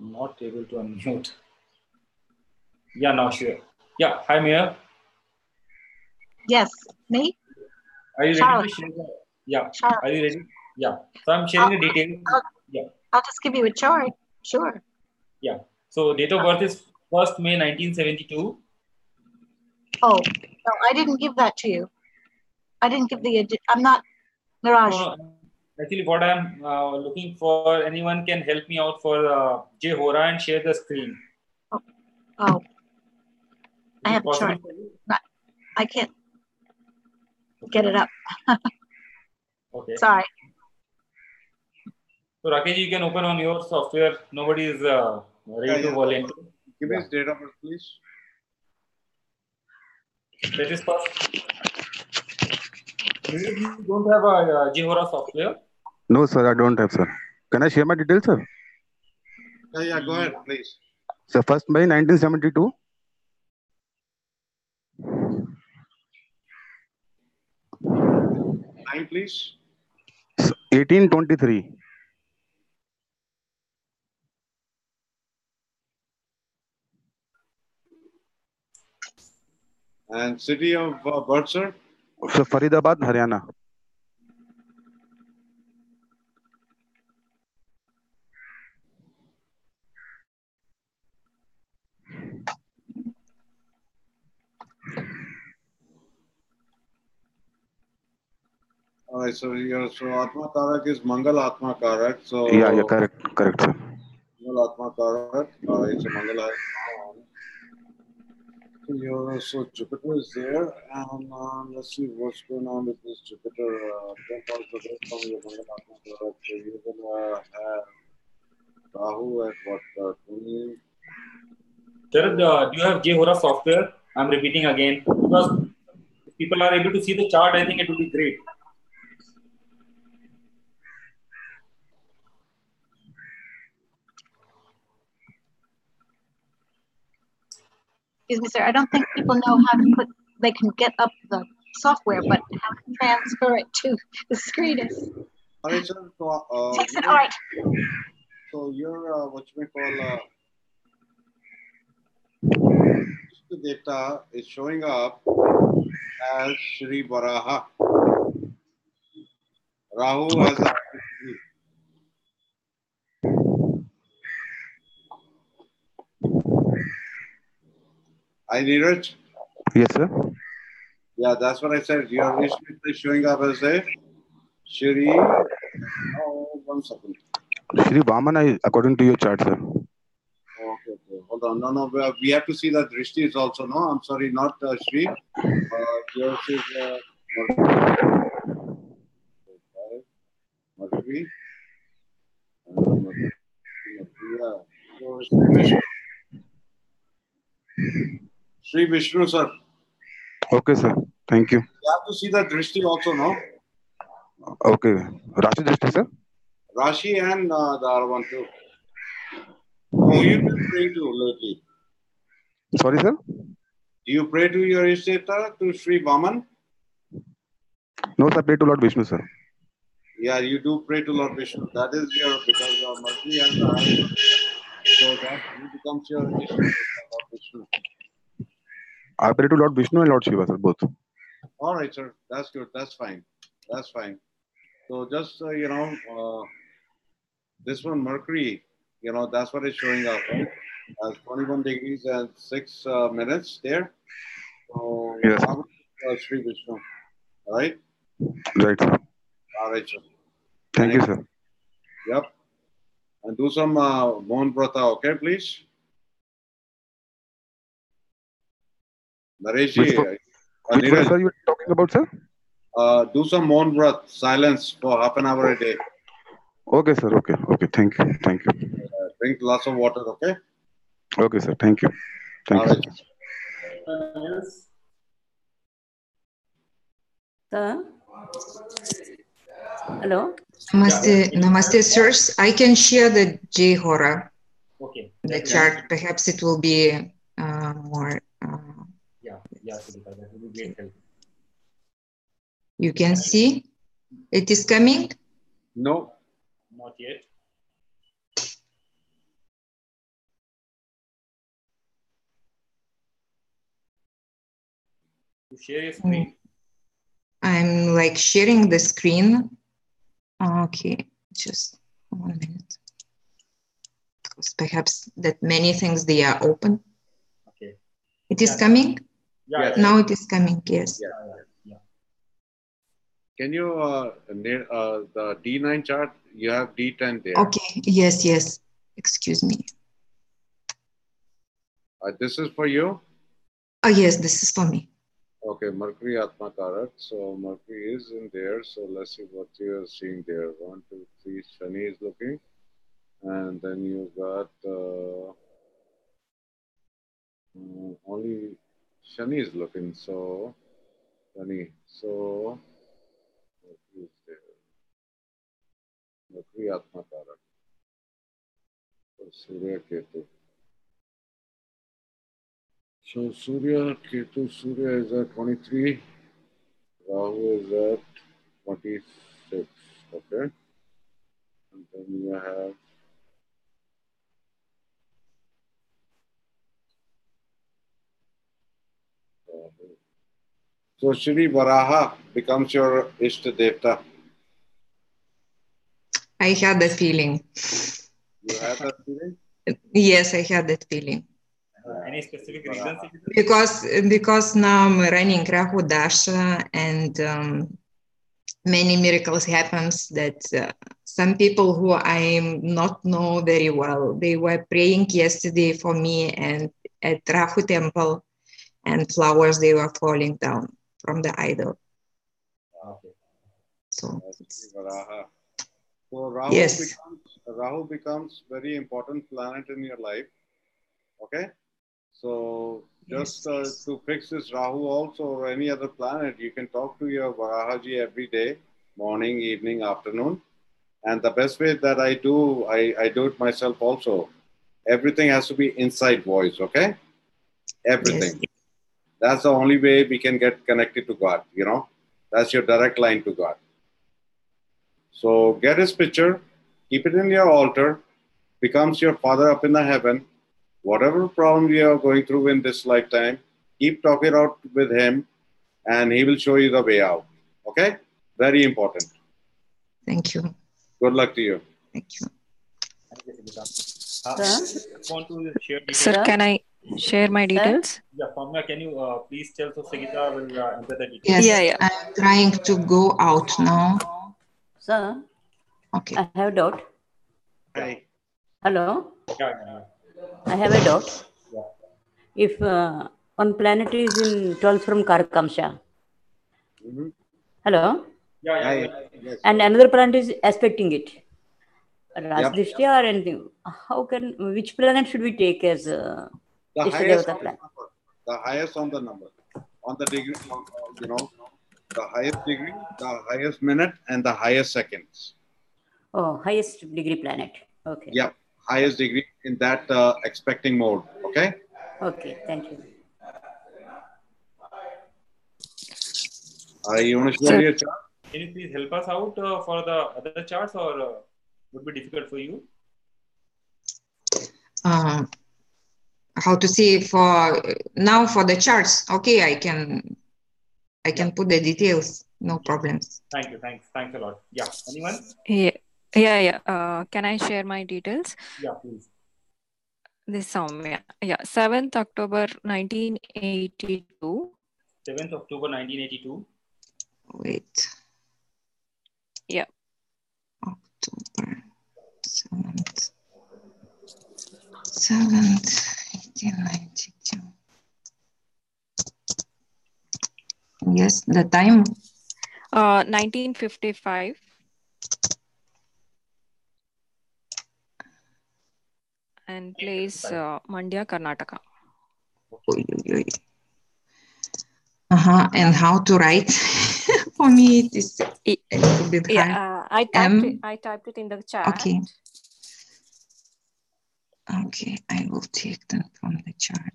[SPEAKER 1] Not able to unmute. Yeah, now sure. Yeah, hi Mayor.
[SPEAKER 5] Yes, me?
[SPEAKER 1] Are you ready
[SPEAKER 5] Charlotte.
[SPEAKER 1] to share the yeah, are you ready? Yeah. So I'm sharing the details.
[SPEAKER 5] I'll just give you a chart. Sure. Yeah.
[SPEAKER 1] So date of birth is 1st May 1972.
[SPEAKER 5] Oh, no, I didn't give that to you. I didn't give the, I'm not, Mirage.
[SPEAKER 1] No, no. Actually, what I'm uh, looking for, anyone can help me out for uh, JHora and share the screen.
[SPEAKER 5] Oh,
[SPEAKER 1] Is
[SPEAKER 5] I have a chart. I can't get it up.
[SPEAKER 1] Okay.
[SPEAKER 5] Sorry.
[SPEAKER 1] So Rakesh, you can open on your software. Nobody is uh, ready
[SPEAKER 2] Yeah,
[SPEAKER 1] to
[SPEAKER 2] yeah.
[SPEAKER 1] volunteer.
[SPEAKER 2] Give me his date of birth, please.
[SPEAKER 1] That is first. Maybe you don't have a uh, JHora software.
[SPEAKER 6] No, sir, I don't have, sir. Can I share my details, sir?
[SPEAKER 2] Yeah, yeah, go ahead, please.
[SPEAKER 6] So, first May 1972.
[SPEAKER 2] Time, please.
[SPEAKER 6] 1823.
[SPEAKER 2] And city of uh, birth, sir?
[SPEAKER 6] So, Faridabad, Haryana.
[SPEAKER 2] All right, so your so Atma Karak is Mangal Atma Karak. So
[SPEAKER 6] Yeah, yeah, correct, correct, sir.
[SPEAKER 2] Mangal Atma Karak. All right, so Mangal has so your so Jupiter is there, and um, let's see what's going on with this Jupiter. Uh, don't also get from your Mangal Atma Karak. So you're gonna have Rahu at what uh, 20.
[SPEAKER 1] Sharad, uh, do you have JHora software? I'm repeating again because if people are able to see the chart, I think it would be great.
[SPEAKER 5] Excuse me, sir. I don't think people know how to put, they can get up the software, but how to transfer it to the screen is,
[SPEAKER 2] All right, sir. So, uh,
[SPEAKER 5] takes all right.
[SPEAKER 2] So your uh, what you may call uh, the data is showing up as Shri Varaha. Rahu has I it.
[SPEAKER 6] Yes, sir.
[SPEAKER 2] Yeah, that's what I said. Your list is showing up as a Shri. Oh, one second.
[SPEAKER 6] Shri Vamana, according to your chart, sir.
[SPEAKER 2] Okay, okay. Hold on. No, no. we have- to see that Drishti is also. No, I'm sorry, not uh, Shri. Uh, yours is uh, Mercury. Uh, Mercury. Yeah. So, Shri Vishnu. Sir.
[SPEAKER 6] Okay, sir. Thank you.
[SPEAKER 2] You have to see that Drishti also, no?
[SPEAKER 6] Okay. Rashi Drishti, sir.
[SPEAKER 2] Rashi and uh, the other one too. Who you been praying to lately?
[SPEAKER 6] Sorry, sir.
[SPEAKER 2] Do you pray to your Ishteta, to Sri Vaman?
[SPEAKER 6] No, sir. Pray to Lord Vishnu, sir.
[SPEAKER 2] Yeah, you do pray to Lord Vishnu. That is your because of Mercury and the So that he becomes your Ishteta, Lord Vishnu.
[SPEAKER 6] I pray to Lord Vishnu and Lord Shiva, sir. Both.
[SPEAKER 2] All right, sir. That's good. That's fine. That's fine. So just uh, you know, uh, this one Mercury, you know, that's what is showing up, right? As 21 degrees and six uh, minutes there. So
[SPEAKER 6] Yes.
[SPEAKER 2] uh, Sri Vishnu, all right?
[SPEAKER 6] Right, sir.
[SPEAKER 2] All right, sir.
[SPEAKER 6] Thank you, sir.
[SPEAKER 2] Yep. And do some uh, Maun Vrata, okay, please? Naresh
[SPEAKER 6] Which
[SPEAKER 2] ji,
[SPEAKER 6] one-
[SPEAKER 2] uh,
[SPEAKER 6] Which one,
[SPEAKER 2] Neeraj,
[SPEAKER 6] you are talking about, sir?
[SPEAKER 2] uh, do some Maun Vrat silence for half an hour a day.
[SPEAKER 6] Okay, sir. Okay. Okay. Thank you. Thank you.
[SPEAKER 2] Uh, drink lots of water, okay?
[SPEAKER 6] Okay, sir. Thank you. Thank
[SPEAKER 2] All
[SPEAKER 6] you.
[SPEAKER 2] right.
[SPEAKER 4] Sir? Hello?
[SPEAKER 7] Namaste, namaste, sirs. I can share the JHora,
[SPEAKER 1] Okay.
[SPEAKER 7] the chart. Perhaps it will be uh, more.
[SPEAKER 1] Yeah, yeah, that will be great help.
[SPEAKER 7] you can see it is coming.
[SPEAKER 2] No.
[SPEAKER 1] Not yet. To share your screen. Mm.
[SPEAKER 7] I'm like sharing the screen. Okay, just one minute. Because perhaps that many things they are open.
[SPEAKER 1] Okay.
[SPEAKER 7] It is
[SPEAKER 1] Yeah.
[SPEAKER 7] coming.
[SPEAKER 1] Yeah,
[SPEAKER 7] Now it is coming. Yes.
[SPEAKER 2] Yeah.
[SPEAKER 1] yeah, yeah.
[SPEAKER 2] Can you uh, uh the D9 chart? You have D10 there.
[SPEAKER 7] Okay. Yes. Yes. Excuse me.
[SPEAKER 2] Uh, this is for you.
[SPEAKER 7] Oh yes, this is for me.
[SPEAKER 2] Okay, Mercury Atma Karak. So Mercury is in there. So let's see what you're seeing there. One, two, three. Shani is looking, and then you got uh, mm, only Shani is looking. So Shani. So Mercury is there. Mercury Atma So Surya Ketu. So Surya, Ketu, Surya is at 23, Rahu is at 26, okay? And then you have Rahu. So Shri Varaha becomes your Ishta Devta.
[SPEAKER 7] I had that feeling.
[SPEAKER 2] You have that feeling?
[SPEAKER 7] Yes, I had that feeling.
[SPEAKER 1] Uh, any specific reasons?
[SPEAKER 7] Because because now I'm running Rahu Dasha and um, many miracles happens that uh, some people who I not know very well they were praying yesterday for me and at Rahu temple and flowers they were falling down from the idol
[SPEAKER 1] Okay.
[SPEAKER 7] so
[SPEAKER 2] So Rahu,
[SPEAKER 7] Yes.
[SPEAKER 2] becomes, Rahu becomes very important planet in your life. Okay? So just uh, to fix this Rahu also or any other planet, you can talk to your Varahaji every day, morning, evening, afternoon. And the best way that I do, I, I do it myself also. Everything has to be inside voice, okay? Everything. That's the only way we can get connected to God, you know? That's your direct line to God. So get his picture, keep it in your altar, becomes your father up in the heaven. Whatever problem you are going through in this lifetime, keep talking out with him and he will show you the way out. Okay? Very important.
[SPEAKER 7] thank you
[SPEAKER 2] Good luck to you.
[SPEAKER 7] thank you
[SPEAKER 1] Thank you, Sugita. Uh,
[SPEAKER 4] Sir?
[SPEAKER 1] just want to share details.
[SPEAKER 3] Sir, can I share my details?
[SPEAKER 1] Yeah, Soumya, can you uh, please tell so Sugita will uh, enter the details?
[SPEAKER 7] yes
[SPEAKER 3] Yeah, yeah.
[SPEAKER 7] I'm trying to go out now
[SPEAKER 4] Sir,
[SPEAKER 7] okay
[SPEAKER 4] I have a doubt.
[SPEAKER 2] Hi.
[SPEAKER 4] Hello?
[SPEAKER 1] Yeah, yeah, yeah.
[SPEAKER 4] I have a doubt.
[SPEAKER 1] Yeah.
[SPEAKER 4] If uh, one planet is in 12 from Karkamsha,
[SPEAKER 2] Mhm.
[SPEAKER 4] hello?
[SPEAKER 1] Yeah, yeah, yeah.
[SPEAKER 2] Yes.
[SPEAKER 4] And another planet is aspecting it.
[SPEAKER 2] Yep.
[SPEAKER 4] Rasdrishti or anything. How can, which planet should we take as uh,
[SPEAKER 2] The highest
[SPEAKER 4] Devata
[SPEAKER 2] on the
[SPEAKER 4] plan?
[SPEAKER 2] number. The highest on the number. On the degree, you know, the highest degree, the highest minute, and the highest seconds.
[SPEAKER 4] Oh, highest degree planet. Okay.
[SPEAKER 2] Yeah, highest degree in that uh, expecting mode. Okay.
[SPEAKER 4] Okay, thank you.
[SPEAKER 2] Uh, you want to share
[SPEAKER 3] Sir.
[SPEAKER 2] your chart?
[SPEAKER 1] Can you please help us out uh, for the other charts or uh, would be difficult for you?
[SPEAKER 7] um, how to see for now for the charts okay i can i can put the details no problems
[SPEAKER 1] Thank you. Thanks. Thanks a lot. Yeah. Anyone?
[SPEAKER 3] Yeah, yeah, yeah. Uh, can I share my details?
[SPEAKER 1] Yeah, please.
[SPEAKER 3] This Soumya. Yeah, 7th October 1982.
[SPEAKER 1] 7th October 1982.
[SPEAKER 7] wait
[SPEAKER 3] Yeah.
[SPEAKER 7] October 7th 7th 1892 yes the time
[SPEAKER 3] Uh, 1955. And place uh, Mandya, Karnataka.
[SPEAKER 7] Uh-huh and how to write For me, it is a little bit hard.
[SPEAKER 3] Yeah, uh, I typed
[SPEAKER 7] M.
[SPEAKER 3] it. I typed it in the chat.
[SPEAKER 7] Okay. Okay, I will take them from the chart.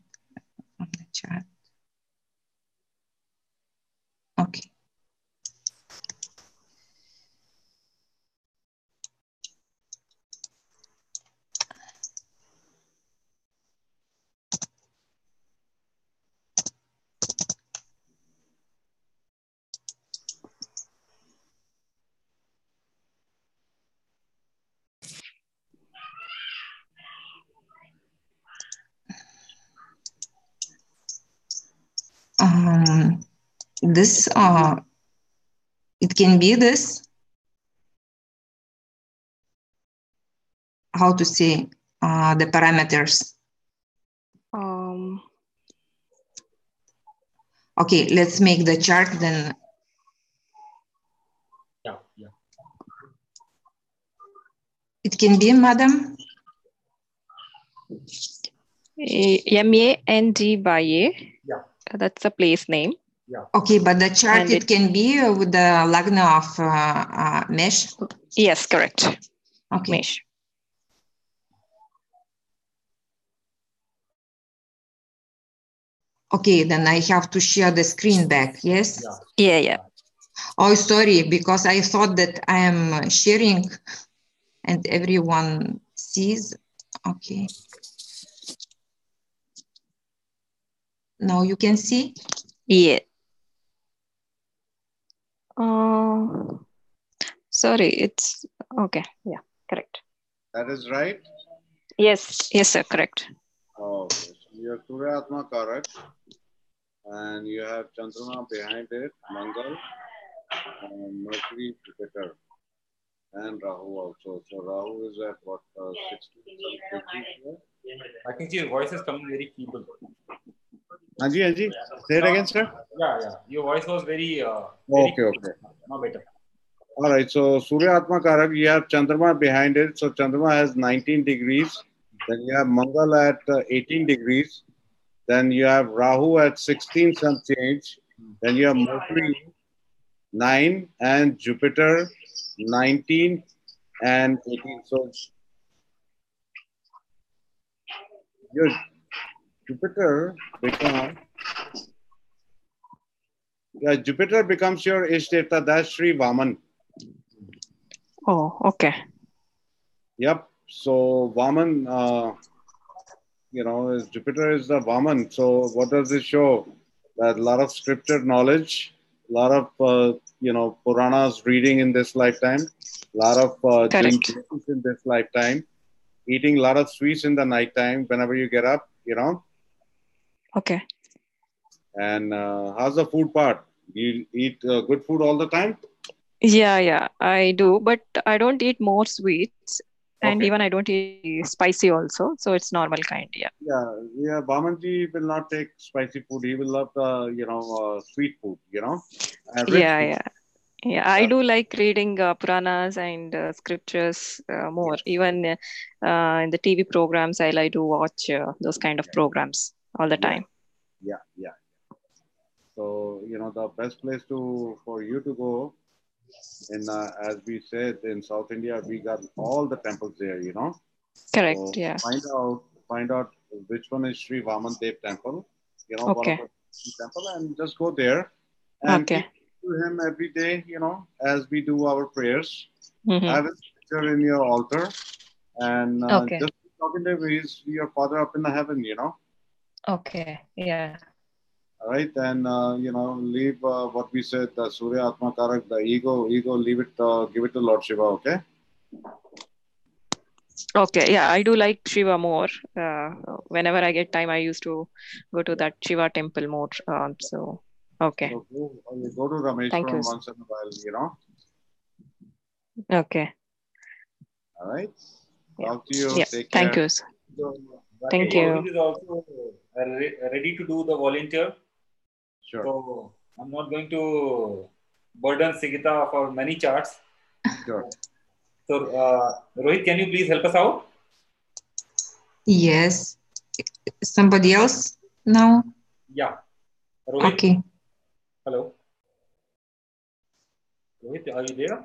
[SPEAKER 7] This uh, it can be this. How to say uh, the parameters?
[SPEAKER 3] Um,
[SPEAKER 7] Okay, let's make the chart then.
[SPEAKER 1] Yeah, yeah.
[SPEAKER 7] It can be, madam.
[SPEAKER 3] M A N D by A.
[SPEAKER 1] Yeah.
[SPEAKER 3] That's a place name.
[SPEAKER 7] Okay, but the chart
[SPEAKER 3] And
[SPEAKER 7] it,
[SPEAKER 3] it-
[SPEAKER 7] can be uh, with the Lagna of uh, uh, mesh.
[SPEAKER 3] Yes, correct.
[SPEAKER 7] Okay.
[SPEAKER 3] Mesh.
[SPEAKER 7] Okay, then I have to share the screen back. Yes.
[SPEAKER 1] Yeah.
[SPEAKER 3] Yeah, yeah.
[SPEAKER 7] Oh, sorry, because I thought that I am sharing and everyone sees. Okay. Now you can see.
[SPEAKER 3] Yeah. Uh, sorry, it's okay. Yeah, correct.
[SPEAKER 2] That is right.
[SPEAKER 3] Yes, yes, sir, correct.
[SPEAKER 2] Oh, okay. So you have Surya Atma Karak, and you have Chandrama behind it, Mangal, and Mercury, Jupiter, and Rahu also. So Rahu is at what, uh, 60 some degrees here?
[SPEAKER 1] I think your voice is coming very feeble.
[SPEAKER 2] Hanji, Hanji, say it again, sir.
[SPEAKER 1] Yeah, yeah. Your voice was very. Uh, very
[SPEAKER 2] Okay, okay.
[SPEAKER 1] Now better.
[SPEAKER 2] All right, so Surya Atma Karak, you have Chandrama behind it. So Chandrama has 19 degrees. Then you have Mangal at uh, 18 degrees. Then you have Rahu at 16 some change. Then you have Mercury 9 and Jupiter 19 and 18. So your Jupiter becomes yeah, Jupiter becomes your Ishteta. That's Sri Vaman.
[SPEAKER 3] Oh, okay.
[SPEAKER 2] Yep. So Vaman, uh, you know, is Jupiter is the Vaman. So what does this show? That a lot of scripture knowledge, a lot of uh, you know Puranas reading in this lifetime, a lot of uh, doing
[SPEAKER 3] Correct.
[SPEAKER 2] devotions in this lifetime, eating a lot of sweets in the nighttime whenever you get up, you know.
[SPEAKER 3] Okay.
[SPEAKER 2] And uh, how's the food part? You eat uh, good food all the time?
[SPEAKER 3] Yeah, yeah, I do, but I don't eat more sweets, and
[SPEAKER 2] Okay.
[SPEAKER 3] even I don't eat spicy also. So it's normal kind. Yeah.
[SPEAKER 2] Yeah, yeah. Vamanji will not take spicy food. He will love the you know uh, sweet food. You know.
[SPEAKER 3] Yeah,
[SPEAKER 2] food.
[SPEAKER 3] yeah. Yeah, I do like reading uh, Puranas and uh, scriptures uh, more. Even uh, in the TV programs, I like to watch uh, those kind of programs all the time.
[SPEAKER 2] yeah yeah so you know the best place to for you to go and uh, as we said in south india we got all the temples there you know
[SPEAKER 3] Correct.
[SPEAKER 2] so
[SPEAKER 3] Yeah.
[SPEAKER 2] find out find out which one is sri vaman dev temple you know
[SPEAKER 3] Okay.
[SPEAKER 2] one of the temple and just go there and
[SPEAKER 3] Okay.
[SPEAKER 2] to him every day you know as we do our prayers
[SPEAKER 3] Mhm.
[SPEAKER 2] have his picture in your altar and uh,
[SPEAKER 3] Okay.
[SPEAKER 2] just talking to him he's your father up in the heaven you know
[SPEAKER 3] Okay. Yeah.
[SPEAKER 2] All right, and uh, you know, leave uh, what we said, the Surya Atma Karak, the ego, ego, leave it, uh, give it to Lord Shiva, okay?
[SPEAKER 3] Okay. Yeah, I do like Shiva more. Uh, whenever I get time, I used to go to that Shiva temple more. Um, so, okay.
[SPEAKER 2] So go, uh, you go to Rameshwaram
[SPEAKER 3] Thank you.
[SPEAKER 2] once in a while, you know?
[SPEAKER 3] Okay.
[SPEAKER 2] All right?
[SPEAKER 3] Yeah.
[SPEAKER 2] Talk to you.
[SPEAKER 3] Yeah.
[SPEAKER 2] Take
[SPEAKER 3] Thank you. Thank you.
[SPEAKER 1] Rohit is also uh, re- ready to do the volunteer.
[SPEAKER 2] Sure,
[SPEAKER 1] So I'm not going to burden Sigita for many charts.
[SPEAKER 2] sure.
[SPEAKER 1] So uh, Rohit, can you please help us out?
[SPEAKER 7] Yes. Somebody else now?
[SPEAKER 1] Yeah. Rohit,
[SPEAKER 7] Okay.
[SPEAKER 1] hello. Rohit, are you there?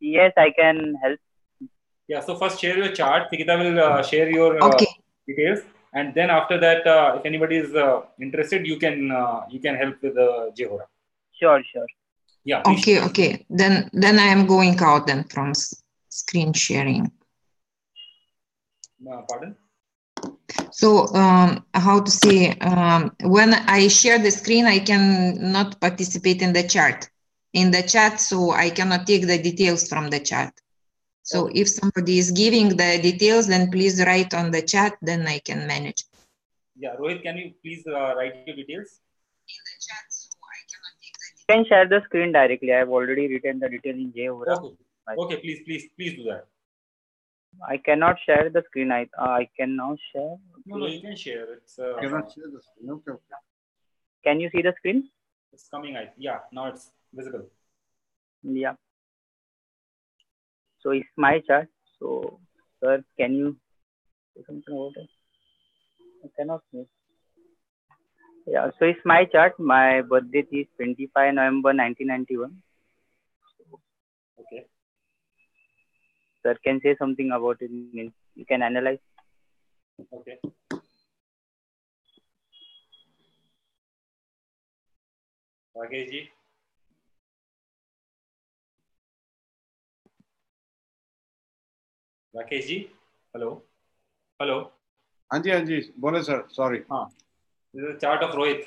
[SPEAKER 8] Yes, I can help.
[SPEAKER 1] Yeah. So first share your chart. Nikita will uh, share your uh,
[SPEAKER 7] Okay.
[SPEAKER 1] details, and then after that, uh, if anybody is uh, interested, you can uh, you can help with the JHora.
[SPEAKER 8] Sure, sure.
[SPEAKER 1] Yeah. please
[SPEAKER 7] Okay, okay. Then then I am going out then from s- screen sharing.
[SPEAKER 1] Uh, pardon?
[SPEAKER 7] So um, how to say um, when I share the screen, I can not participate in the chat in the chat, so I cannot take the details from the chat. So if somebody is giving the details, then please write on the chat, then I can manage.
[SPEAKER 1] Yeah. Rohit, can you please uh, write your details?
[SPEAKER 8] in the chat so You can share the screen directly. I have already written the detail in JHora.
[SPEAKER 1] Okay. Okay. Please, please, please do that.
[SPEAKER 8] I cannot share the screen. I uh, I can now share.
[SPEAKER 1] No, no, you can share. It's uh,
[SPEAKER 2] Cannot share the screen. Okay, okay.
[SPEAKER 8] Can you see the screen?
[SPEAKER 1] it's coming. I yeah. Now it's visible.
[SPEAKER 8] Yeah. So it's my chart. So, sir, can you say something about it? I cannot see. Yeah, so it's my chart. My birth date is 25 November 1991.
[SPEAKER 1] Okay.
[SPEAKER 8] Sir, can say something about it. Means you can analyze.
[SPEAKER 1] Okay. Rakesh ji. Rakesh ji hello hello
[SPEAKER 2] हाँ जी हाँ जी बोले sir sorry
[SPEAKER 1] हाँ chart of
[SPEAKER 2] Rohit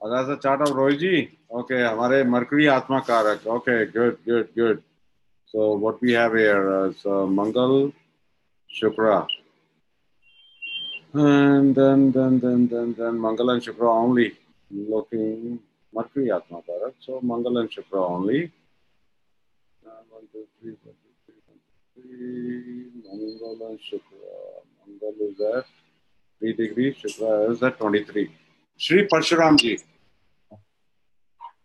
[SPEAKER 2] अच्छा chart of Rohit ji okay हमारे mercury आत्मा कारक okay good good good so what we have here Mangal Shukra and then then then then then mangal and shukra only looking mercury atma karak so mangal and shukra only one, two, three, four. Mangal and Shukra. Mangal is at 3 degrees, Shukra is at 23. Sri Parshuramji.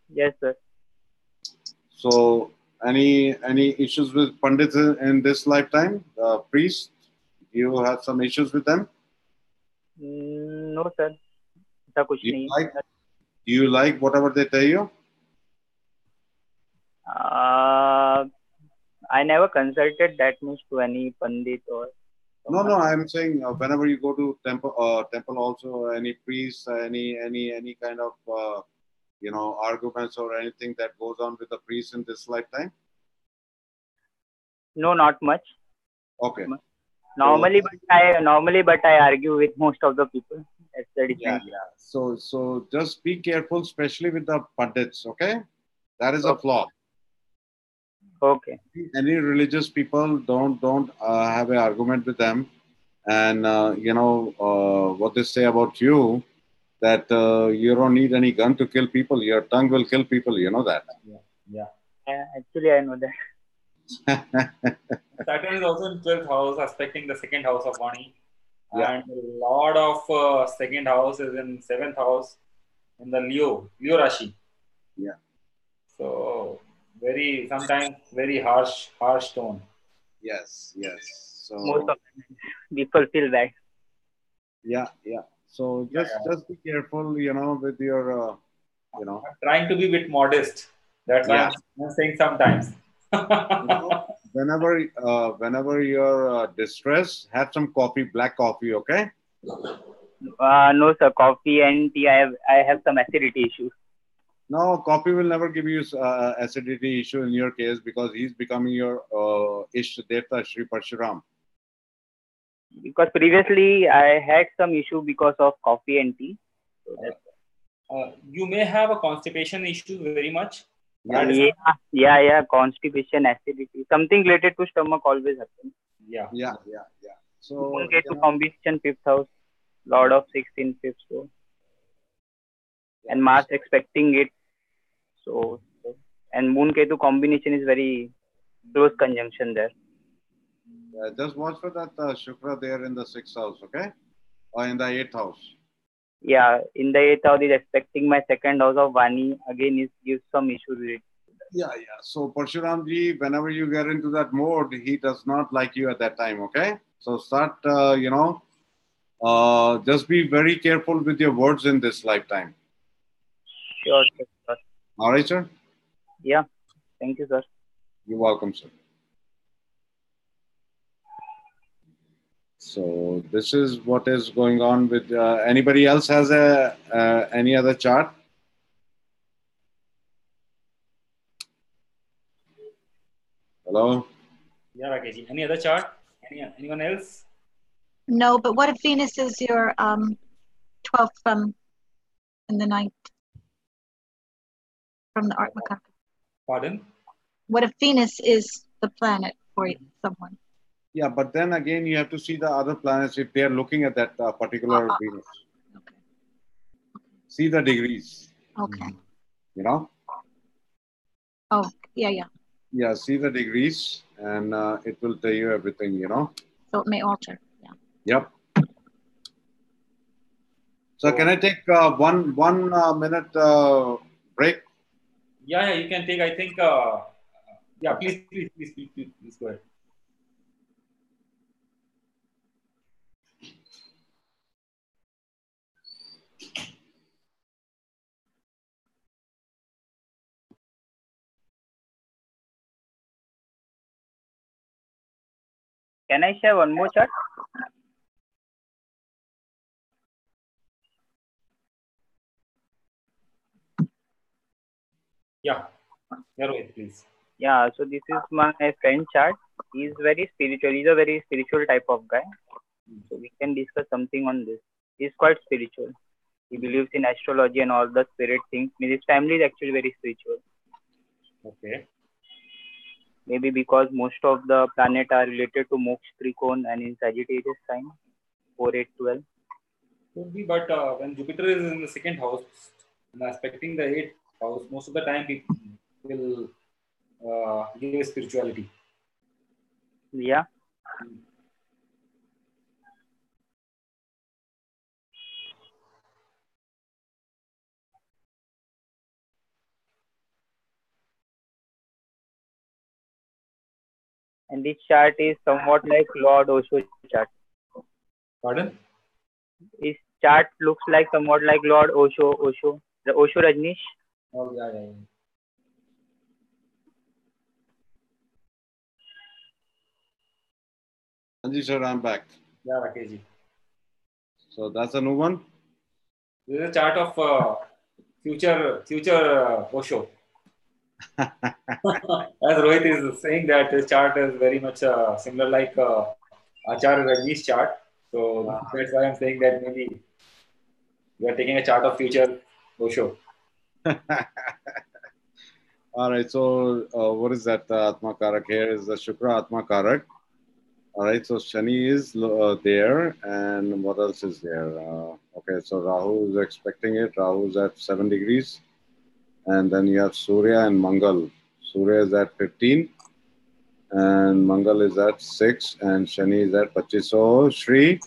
[SPEAKER 8] Yes, sir.
[SPEAKER 2] So, any any issues with Pandits in this lifetime? Uh, priest, you have some issues with them?
[SPEAKER 8] Mm, no, sir. Do
[SPEAKER 2] you, like, do you like whatever they tell you?
[SPEAKER 8] Uh, I never consulted that much to any pandit or.
[SPEAKER 2] No, no. I'm saying uh, whenever you go to temple, uh, temple also any priest, any any any kind of uh, you know arguments or anything that goes on with the priest in this lifetime.
[SPEAKER 8] No, not much.
[SPEAKER 2] Okay.
[SPEAKER 8] Normally, but I normally, but I argue with most of the people. That's the
[SPEAKER 2] Yeah,
[SPEAKER 8] difference.
[SPEAKER 2] yeah. So so just be careful, especially with the pandits. Okay, that is a flaw.
[SPEAKER 8] Okay.
[SPEAKER 2] any religious people don't don't uh, have an argument with them and uh, you know uh, what they say about you that uh, you don't need any gun to kill people your tongue will kill people you know that
[SPEAKER 1] Yeah.
[SPEAKER 8] Uh, actually, I know that.
[SPEAKER 1] Saturn is also in 12th house, aspecting the second house of Vani.
[SPEAKER 2] Yeah.
[SPEAKER 1] And a lot of uh, second house is in 7th house in the Leo, Leo Rashi.
[SPEAKER 2] Yeah.
[SPEAKER 1] So, very, sometimes very harsh, harsh tone.
[SPEAKER 2] yes yes so
[SPEAKER 8] Most of the people feel bad.
[SPEAKER 2] yeah yeah so just
[SPEAKER 1] yeah.
[SPEAKER 2] just be careful you know with your uh, you know
[SPEAKER 1] I'm trying to be a bit modest. That's why
[SPEAKER 2] Yeah.
[SPEAKER 1] I'm, I'm saying sometimes.
[SPEAKER 2] whenever uh, whenever you're uh, distressed have some coffee black coffee okay
[SPEAKER 8] Uh, no, sir. Coffee and tea. I have I have some acidity issues.
[SPEAKER 2] No, coffee will never give you uh, acidity issue in your case because he's becoming your uh, Ish Devta Sri Parshuram.
[SPEAKER 8] Because previously I had some issue because of coffee and tea. So that's,
[SPEAKER 1] uh, you may have a constipation issue very much.
[SPEAKER 2] Yeah,
[SPEAKER 8] yeah, yeah, yeah. Constipation, acidity, something related to stomach always happens.
[SPEAKER 1] yeah.
[SPEAKER 2] Yeah, yeah, yeah. So,
[SPEAKER 8] Moon
[SPEAKER 2] you
[SPEAKER 8] Ketu
[SPEAKER 2] know,
[SPEAKER 8] combination fifth house, Lord of six in fifth. So and Mars expecting it. So and Moon Ketu combination is very close conjunction there.
[SPEAKER 2] uh, just watch for that uh, Shukra there in the sixth house, okay? Or in the eighth house.
[SPEAKER 8] Yeah, in the eighth house is expecting my second house of Vani again is gives some issue.
[SPEAKER 2] Yeah, yeah. So Parshuram ji, whenever you get into that mode, he does not like you at that time, okay? So start, uh, you know, uh, just be very careful with your words in this lifetime.
[SPEAKER 8] Sure.
[SPEAKER 2] All right, sir?
[SPEAKER 8] Yeah. Thank you, sir.
[SPEAKER 2] You're welcome, sir. So this is what is going on with. Uh, anybody else has a uh, any other chart? Hello.
[SPEAKER 1] Yeah, Rakesh. Any other chart? Any anyone else?
[SPEAKER 5] No, but what if Venus is your um 12th from in the ninth from the Atma Karak?
[SPEAKER 1] Pardon?
[SPEAKER 5] What if Venus is the planet for someone?
[SPEAKER 2] Yeah, but then again, you have to see the other planets if they are looking at that uh, particular
[SPEAKER 5] Uh, uh,
[SPEAKER 2] Venus.
[SPEAKER 5] Okay.
[SPEAKER 2] See the degrees.
[SPEAKER 5] Okay.
[SPEAKER 2] You know.
[SPEAKER 5] Oh, yeah, yeah.
[SPEAKER 2] Yeah, see the degrees, and uh, it will tell you everything. You know.
[SPEAKER 5] So it may alter. Yeah.
[SPEAKER 2] Yep. So can I take uh, one one uh, minute uh, break?
[SPEAKER 1] Yeah, yeah, you can take. I think. Uh, yeah, please, please, please, please, please, please go ahead.
[SPEAKER 8] Can I share one more chart?
[SPEAKER 1] Yeah, yeah, Rohit, please.
[SPEAKER 8] Yeah, so this is my friend chart. He's very spiritual. He's a very spiritual type of guy. So we can discuss something on this. He's quite spiritual. He believes in astrology and all the spirit things. I mean, his family is actually very spiritual.
[SPEAKER 1] Okay.
[SPEAKER 8] Maybe because most of the planet are related to Moksha Trikon and in Sagittarius sign, 4, 8, 12.
[SPEAKER 1] Could be, but uh, when Jupiter is in the second house, and aspecting the eighth house, most of the time people will uh, give spirituality.
[SPEAKER 8] Yeah. And this chart is somewhat like Lord Osho chart.
[SPEAKER 1] Pardon?
[SPEAKER 8] This chart looks like somewhat like Lord Osho, Osho, the Osho Rajneesh.
[SPEAKER 1] Oh, yeah, yeah, yeah.
[SPEAKER 2] Anji sir, I'm back.
[SPEAKER 1] Yeah, Rakesh ji.
[SPEAKER 2] So that's a new one.
[SPEAKER 1] This is a chart of uh, future future uh, Osho. As Rohit is saying that this chart is very much uh, similar like uh, Acharya Rajneesh chart. So that's why I'm saying that maybe we are taking a chart of future Osho.
[SPEAKER 2] All right. So uh, what is that uh, Atma Karak here? Is the Shukra Atma Karak. All right. So Shani is uh, there, and what else is there? Uh, okay. So Rahu is expecting it. Rahu is at seven degrees, and then you have Surya and Mangal. Surya is at 15, and Mangal is at 6, and Shani is at 25. So, Shri,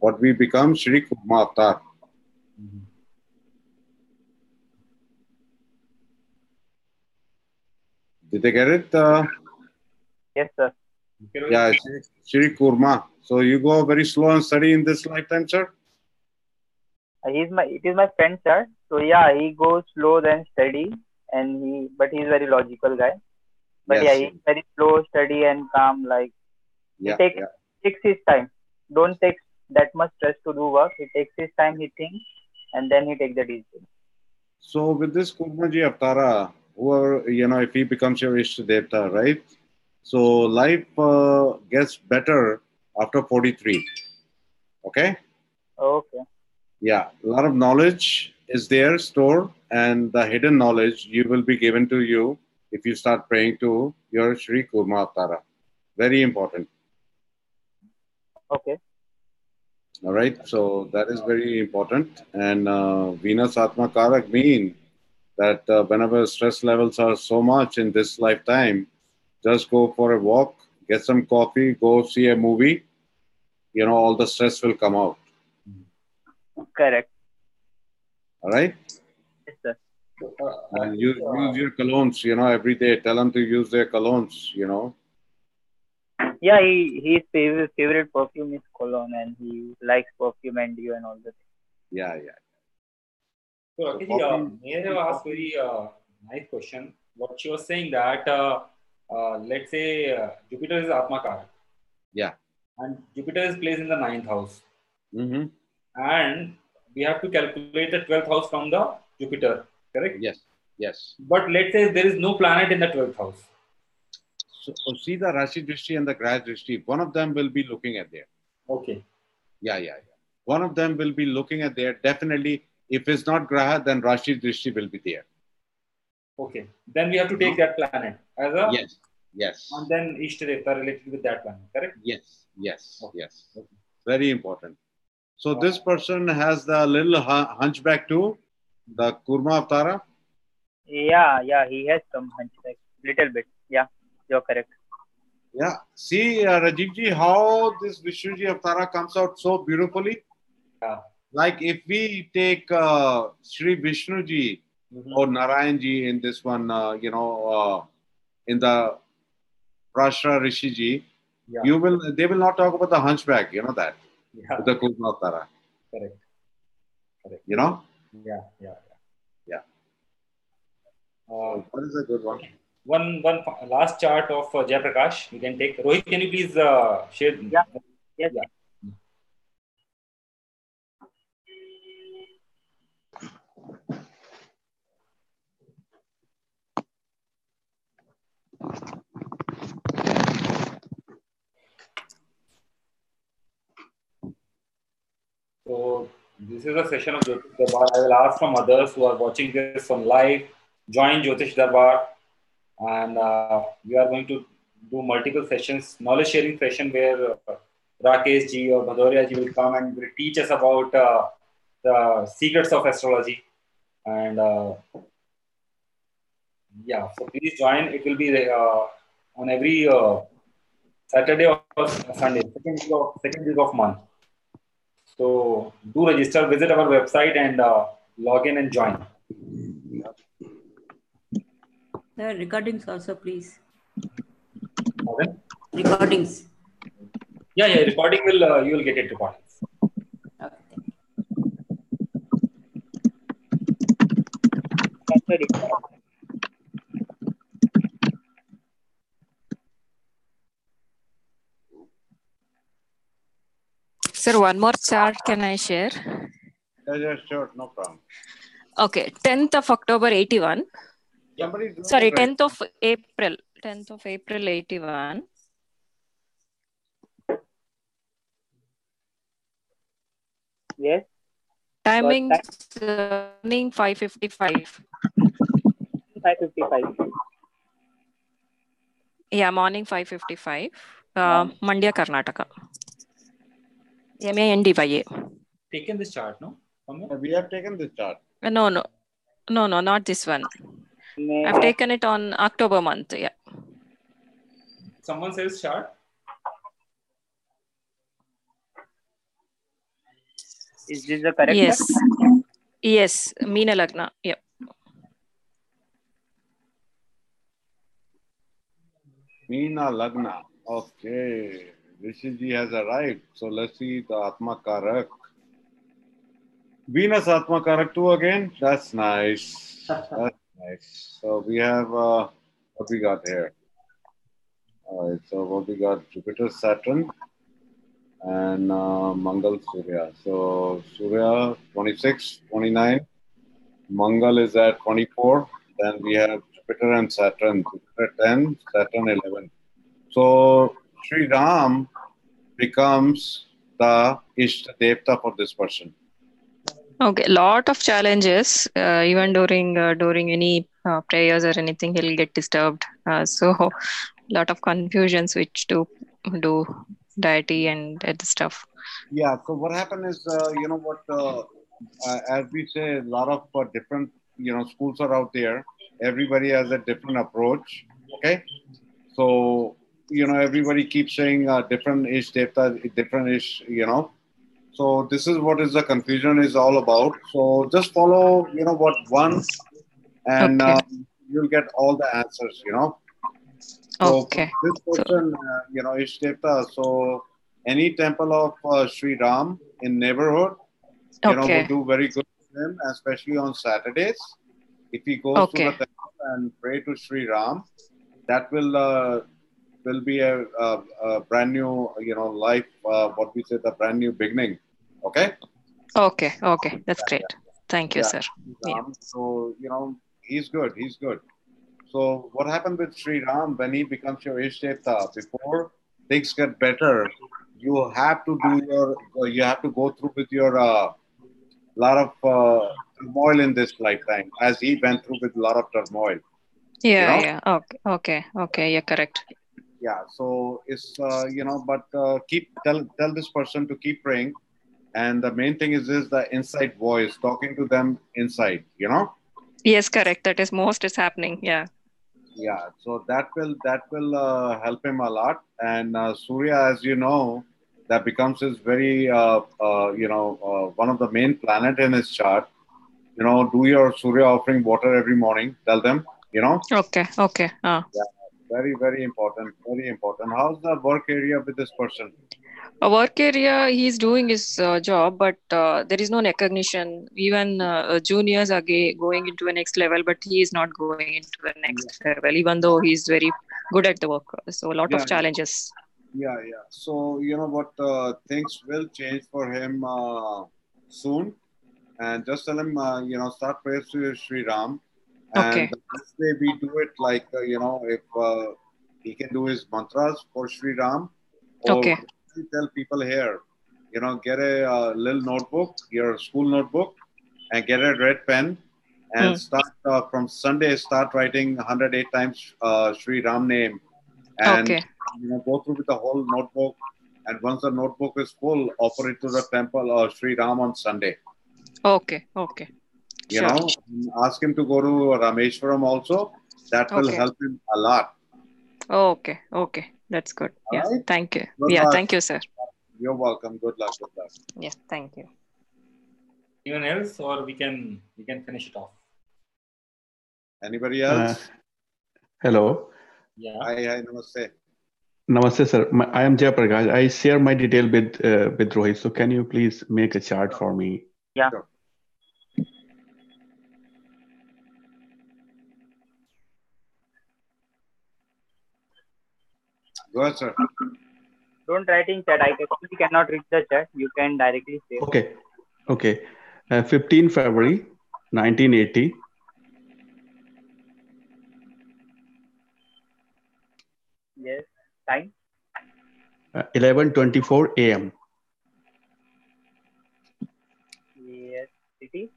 [SPEAKER 2] what we become, Shri Kurma Avatar. Did they get it? Uh,
[SPEAKER 8] Yes, sir.
[SPEAKER 2] Yeah, Shri, Kurma. So, you go very slow and study in this lifetime, sir?
[SPEAKER 8] Uh, He's my it is my friend sir. So yeah, he goes slow then steady, and he but he's very logical guy. But
[SPEAKER 2] Yes.
[SPEAKER 8] yeah, he's very slow, steady, and calm. Like
[SPEAKER 2] Yeah.
[SPEAKER 8] takes-
[SPEAKER 2] yeah.
[SPEAKER 8] takes his time. Don't take that much stress to do work. He takes his time. He thinks, and then he takes the decision.
[SPEAKER 2] So, with this Kurmaji Avtara, whoever, you know, if he becomes your Ishtadevta, right? So, life uh, gets better after 43. Okay?
[SPEAKER 8] Okay.
[SPEAKER 2] Yeah, a lot of knowledge is there stored, and the hidden knowledge you will be given to you if you start praying to your Sri Kurma Avtara. Very important.
[SPEAKER 8] Okay.
[SPEAKER 2] All right, so that is very important. And uh, Venus Atma Karak mean that uh, whenever stress levels are so much in this lifetime, just go for a walk, get some coffee, go see a movie. You know, all the stress will come out.
[SPEAKER 8] Correct.
[SPEAKER 2] All right.
[SPEAKER 8] Yes, sir.
[SPEAKER 1] Uh,
[SPEAKER 2] And use, use your colognes, you know, every day. Tell them to use their colognes, you know.
[SPEAKER 8] Yeah, he his favorite favorite perfume is cologne, and he likes perfume and you and all that.
[SPEAKER 2] Yeah, yeah.
[SPEAKER 1] So, Rakesh uh, may I have asked very uh, nice question. what she was saying that uh, uh, let's say uh, Jupiter is Atma Karak.
[SPEAKER 2] Yeah.
[SPEAKER 1] And Jupiter is placed in the ninth house.
[SPEAKER 2] Mm-hmm.
[SPEAKER 1] And we have to calculate the 12th house from the Jupiter, correct?
[SPEAKER 2] Yes. Yes.
[SPEAKER 1] But let's say there is no planet in the 12th house.
[SPEAKER 2] So, so see the Rashi Drishti and the Grah Drishti. One of them will be looking at there.
[SPEAKER 1] Okay.
[SPEAKER 2] Yeah, yeah, yeah. One of them will be looking at there. Definitely, if it's not Graha, then Rashi Drishti will be there.
[SPEAKER 1] Okay. Then we have to take that planet as a
[SPEAKER 2] Yes. Yes.
[SPEAKER 1] and then Ishtadevta related with that planet, correct?
[SPEAKER 2] Yes. Yes.
[SPEAKER 1] Okay.
[SPEAKER 2] Yes.
[SPEAKER 1] Okay.
[SPEAKER 2] Very important. So
[SPEAKER 1] Uh,
[SPEAKER 2] this person has the little hunchback too, the Kurma Avtara.
[SPEAKER 8] Yeah, yeah, he has some hunchback, little bit. Yeah, you're correct.
[SPEAKER 2] Yeah. See, uh, Rajivji, how this Vishnuji Avtara comes out so beautifully.
[SPEAKER 1] Yeah.
[SPEAKER 2] Like if we take uh, Sri Vishnuji
[SPEAKER 1] Mhm.
[SPEAKER 2] or Narayanji in this one, uh, you know, uh, in the Rashtra Rishiji,
[SPEAKER 1] Yeah.
[SPEAKER 2] you will they will not talk about the hunchback, you know that,
[SPEAKER 1] Yeah.
[SPEAKER 2] the Kurma Avtara,
[SPEAKER 1] Correct.
[SPEAKER 2] you know.
[SPEAKER 1] Yeah. Yeah.
[SPEAKER 2] Yeah.
[SPEAKER 1] Uh,
[SPEAKER 2] That is a good one.
[SPEAKER 1] one one last chart of uh, Jayaprakash you can take. Rohit, can you please uh, share?
[SPEAKER 8] Yeah. Yes.
[SPEAKER 1] Yeah. So this is a session of Jyotish Darbar. I will ask from others who are watching this on live, join Jyotish Darbar, and uh, we are going to do multiple sessions, knowledge sharing session where uh, Rakesh ji or Bhadoria ji will come and will teach us about uh, the secrets of astrology. And uh, yeah, so please join. It will be uh, on every uh, Saturday or Sunday, second week of second week of month. So do register, visit our website and uh, log in and join.
[SPEAKER 4] The recordings also, please.
[SPEAKER 1] Pardon?
[SPEAKER 4] Recordings.
[SPEAKER 1] Yeah, yeah, recording will uh, you will get it recordings.
[SPEAKER 4] Okay.
[SPEAKER 3] Sir, one more chart can I share?
[SPEAKER 2] Yeah, yeah, sure, no problem.
[SPEAKER 3] Okay, 10th of October 81.
[SPEAKER 2] Somebody do
[SPEAKER 3] Sorry, 10th of April. 10th of April 81.
[SPEAKER 8] Yes.
[SPEAKER 3] Timing
[SPEAKER 8] time?
[SPEAKER 3] morning 5:55.
[SPEAKER 8] 555.
[SPEAKER 3] Yeah, morning 5:55. Uh, Mandya, Karnataka. M-A-N-D-Y-A.
[SPEAKER 1] Taken this chart, no?
[SPEAKER 2] We have taken this chart.
[SPEAKER 3] Uh, No, no, no, no, not this one.
[SPEAKER 8] May,
[SPEAKER 3] I've taken it on October month. Yeah.
[SPEAKER 1] Someone says chart.
[SPEAKER 8] is this the correct
[SPEAKER 3] Yes.
[SPEAKER 8] one?
[SPEAKER 3] Yes, Meena Lagna. Yeah.
[SPEAKER 2] Meena Lagna. Okay. Rishiji has arrived. So let's see the Atma Karak. Venus Atma Karak too again. That's nice. That's nice. So we have uh, what we got here. All right. So what we got? Jupiter, Saturn, and uh, Mangal, Surya. So Surya 26, 29. Mangal is at 24. Then we have Jupiter and Saturn. Jupiter 10, Saturn 11. So Sri Ram becomes the Ishta Devta for this person.
[SPEAKER 3] Okay, a lot of challenges. Uh, even during uh, during any uh, prayers or anything, he'll get disturbed. Uh, so, lot of confusions which to do deity and the stuff.
[SPEAKER 2] Yeah. So what happened is, uh, you know what, uh, uh, as we say, a lot of uh, different, you know, schools are out there. Everybody has a different approach. Okay. So, you know, everybody keeps saying uh, different ish devta, different ish, you know. So this is what is the confusion is all about. So just follow, you know, what once, and
[SPEAKER 3] Okay.
[SPEAKER 2] uh, you'll get all the answers. You know. So
[SPEAKER 3] Okay.
[SPEAKER 2] This person, uh, you know, Ish Devta. So any temple of uh, Sri Ram in neighborhood, you know, will do very good for him, especially on Saturdays. if he goes
[SPEAKER 3] Okay.
[SPEAKER 2] to the temple and pray to Sri Ram, that will uh, will be a, a, a brand new, you know, life. Uh, what we say, the brand new beginning. Okay.
[SPEAKER 3] Okay, okay, that's great. Thank you,
[SPEAKER 2] Yeah.
[SPEAKER 3] sir. Yeah.
[SPEAKER 2] So you know, he's good. He's good. So what happened with Sri Ram when he becomes your Isht Devta? Before things get better, you have to do your. You have to go through with your uh, lot of uh, turmoil in this lifetime, as he went through with a lot of turmoil.
[SPEAKER 3] Yeah,
[SPEAKER 2] know?
[SPEAKER 3] yeah. Okay, okay, okay. Yeah, correct.
[SPEAKER 2] Yeah. So it's uh, you know, but uh, keep tell tell this person to keep praying, and the main thing is is the inside voice talking to them inside. You know.
[SPEAKER 3] Yes, correct. That is most is happening. Yeah.
[SPEAKER 2] yeah so that will that will uh, help him a lot and uh, surya as you know that becomes his very uh, uh, you know uh, one of the main planet in his chart you know do your surya offering water every morning tell them you know
[SPEAKER 3] Okay, okay. Uh,
[SPEAKER 2] very very important very important. How's the work area with this person?
[SPEAKER 3] A work area, he's doing his uh, job, but uh, there is no recognition. Even uh, juniors are ga- going into the next level, but he is not going into the next level, even though he's very good at the work. So a lot
[SPEAKER 2] Yeah,
[SPEAKER 3] of challenges.
[SPEAKER 2] yeah yeah. So you know what uh, things will change for him uh, soon. And just tell him uh, you know start prayers to Sri Ram and
[SPEAKER 3] Okay.
[SPEAKER 2] the best way we do it like uh, you know if uh, he can do his mantras for Sri Ram or
[SPEAKER 3] Okay.
[SPEAKER 2] tell people here you know get a uh, little notebook your school notebook and get a red pen and
[SPEAKER 3] Hmm.
[SPEAKER 2] start uh, from Sunday start writing 108 times uh, Sri Ram name and
[SPEAKER 3] Okay.
[SPEAKER 2] you know, go through with the whole notebook. And once the notebook is full, offer it to the temple or Sri Ram on Sunday.
[SPEAKER 3] Okay. Okay.
[SPEAKER 2] You
[SPEAKER 3] Sure.
[SPEAKER 2] know, ask him to go to Rameshwaram also. That will
[SPEAKER 3] Okay.
[SPEAKER 2] help him a lot.
[SPEAKER 3] Okay. Okay. That's good. Yeah.
[SPEAKER 2] Alright.
[SPEAKER 3] Thank you.
[SPEAKER 2] Good
[SPEAKER 3] Yeah.
[SPEAKER 2] luck.
[SPEAKER 3] Thank you, sir.
[SPEAKER 2] You're welcome. Good luck. Good luck.
[SPEAKER 3] Yeah. Thank you.
[SPEAKER 1] Anyone else, or we can we can finish it off.
[SPEAKER 2] Anybody
[SPEAKER 9] Uh,
[SPEAKER 2] else?
[SPEAKER 9] hello.
[SPEAKER 1] Yeah.
[SPEAKER 2] hi, hi, namaste.
[SPEAKER 9] Namaste, sir. My, I am Jay Prakash. I share my detail with uh, with Rohit. So can you please make a chart for me?
[SPEAKER 8] Yeah.
[SPEAKER 2] Sure. Go ahead, sir.
[SPEAKER 8] Don't write in chat. I actually cannot read the chat. You can directly say.
[SPEAKER 9] Okay. Okay. Uh, 15 February 1980.
[SPEAKER 8] Yes. Time.
[SPEAKER 9] Uh, 11:24 a.m.
[SPEAKER 8] Yes. City.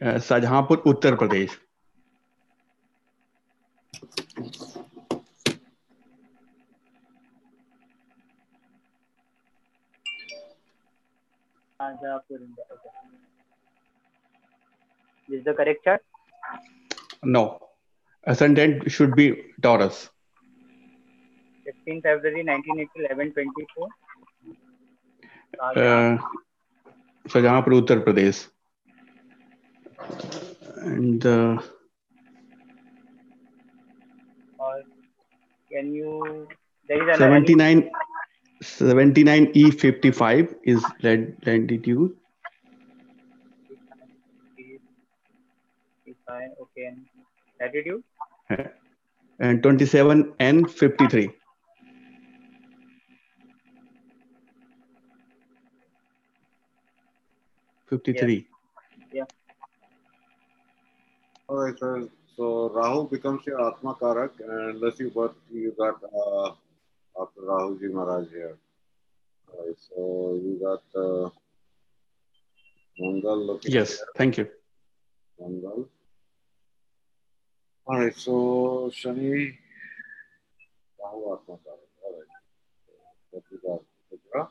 [SPEAKER 9] Uh, Shahjahanpur, Uttar Pradesh.
[SPEAKER 8] Shahjahanpur, India. Okay. Is the correct chart.
[SPEAKER 9] No. Ascendant should be Taurus.
[SPEAKER 8] 15 February 1980, 1124.
[SPEAKER 9] Uh, Shahjahanpur, Uttar Pradesh. And uh,
[SPEAKER 8] or can you? There is an
[SPEAKER 9] 79 79 E55 is land- longitude.
[SPEAKER 8] Fine. Okay. And latitude.
[SPEAKER 9] and 27N53. Fifty-three. Yeah.
[SPEAKER 2] All right, sir. So Rahu becomes your Atma Karak, and unless you got you got uh, after Rahuji Maharaj here. Right, so you got uh, Mangal looking
[SPEAKER 9] yes
[SPEAKER 2] here.
[SPEAKER 9] thank you
[SPEAKER 2] Mangal. All right, so Shani Rahu Atma. All right. What we got? Shukra,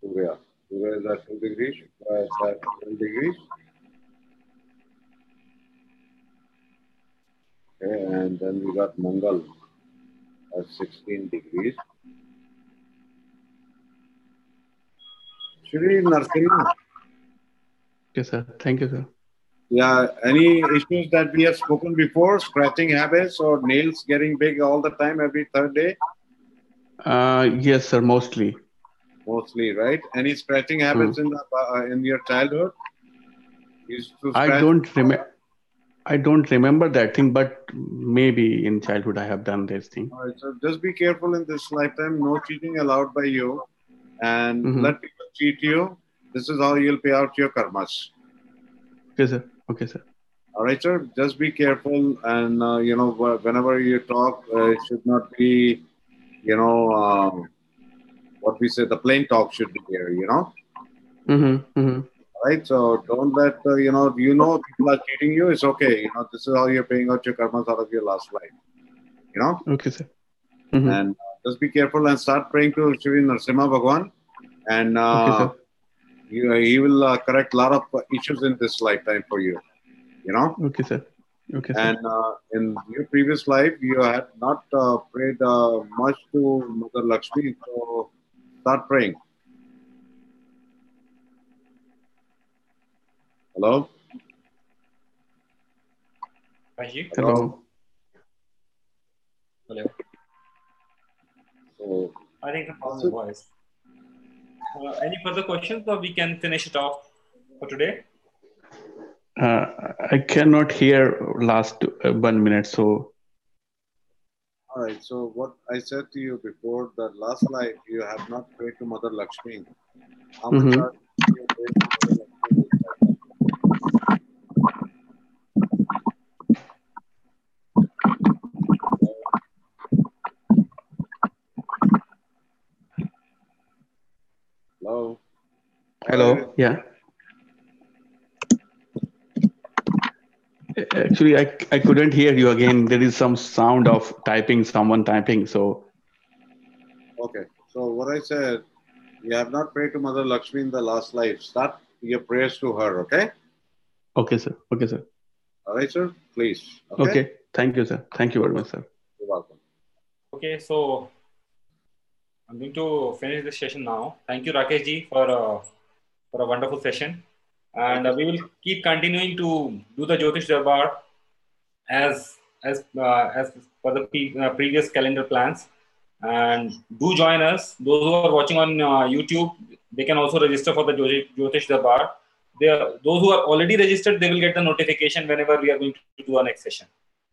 [SPEAKER 2] Surya. Surya is at 2 degrees, Shukra is at 12 degrees. Okay, and then we got Mangal at 16 degrees. Shri Narsimha.
[SPEAKER 9] yes sir thank you sir
[SPEAKER 2] Yeah, any issues that we have spoken before? Scratching habits or nails getting big all the time every third day?
[SPEAKER 9] uh, yes sir mostly
[SPEAKER 2] Mostly, right? Any scratching habits in the uh, in your childhood? You used to
[SPEAKER 9] i don't remember I don't remember that thing, but maybe in childhood I have done this thing.
[SPEAKER 2] All right, so just be careful in this lifetime. No cheating allowed by you, and
[SPEAKER 9] Mhm.
[SPEAKER 2] let people cheat you. This is how you'll pay out your karmas.
[SPEAKER 9] Okay, sir. Okay, sir.
[SPEAKER 2] All right, sir. Just be careful, and uh, you know, whenever you talk, uh, it should not be, you know, um, what we say. The plain talk should be there. You know,
[SPEAKER 9] Mm-hmm. Mm-hmm.
[SPEAKER 2] right? So don't let uh, you know. You know, people are cheating you. It's okay. You know, this is how you're paying out your karmas out of your last life. You know,
[SPEAKER 9] Okay, sir. Mhm.
[SPEAKER 2] and uh, just be careful and start praying to Shri Narasimha Bhagwan, and
[SPEAKER 9] Okay,
[SPEAKER 2] uh,
[SPEAKER 9] sir.
[SPEAKER 2] you, he will uh, correct a lot of uh, issues in this lifetime for you. You know.
[SPEAKER 9] Okay, sir. Okay, sir.
[SPEAKER 2] And uh, in your previous life, you had not uh, prayed uh, much to Mother Lakshmi, so start praying. Hello?
[SPEAKER 1] Rajiv?
[SPEAKER 9] Hello.
[SPEAKER 1] Hello.
[SPEAKER 2] So,
[SPEAKER 1] I think that's the voice. Uh, any further questions, or we can finish it off for today?
[SPEAKER 9] Uh, I cannot hear last uh, one minute, so
[SPEAKER 2] all right. So, what I said to you before, that last life you have not prayed to Mother Lakshmi. How much
[SPEAKER 9] Mhm.
[SPEAKER 2] are you praying to Mother Lakshmi this lifetime? Hello?
[SPEAKER 9] Hello. Yeah. Actually, I, I couldn't hear you again. There is some sound of typing, someone typing. So,
[SPEAKER 2] Okay. So what I said, you have not prayed to Mother Lakshmi in the last life. Start your prayers to her, okay?
[SPEAKER 9] okay, sir. Okay, sir.
[SPEAKER 2] All right, sir? Please. Okay.
[SPEAKER 9] Okay. Thank you, sir. Thank you very much, sir.
[SPEAKER 2] You're welcome.
[SPEAKER 1] Okay, so I'm going to finish this session now. Thank you, Rakesh ji, for a, for a wonderful session. And uh, we will keep continuing to do the Jyotish Darbar as as uh, as for the pre- uh, previous calendar plans. And do join us. Those who are watching on uh, YouTube, they can also register for the Jyotish, Darbar. They are, those who are already registered, they will get the notification whenever we are going to do our next session.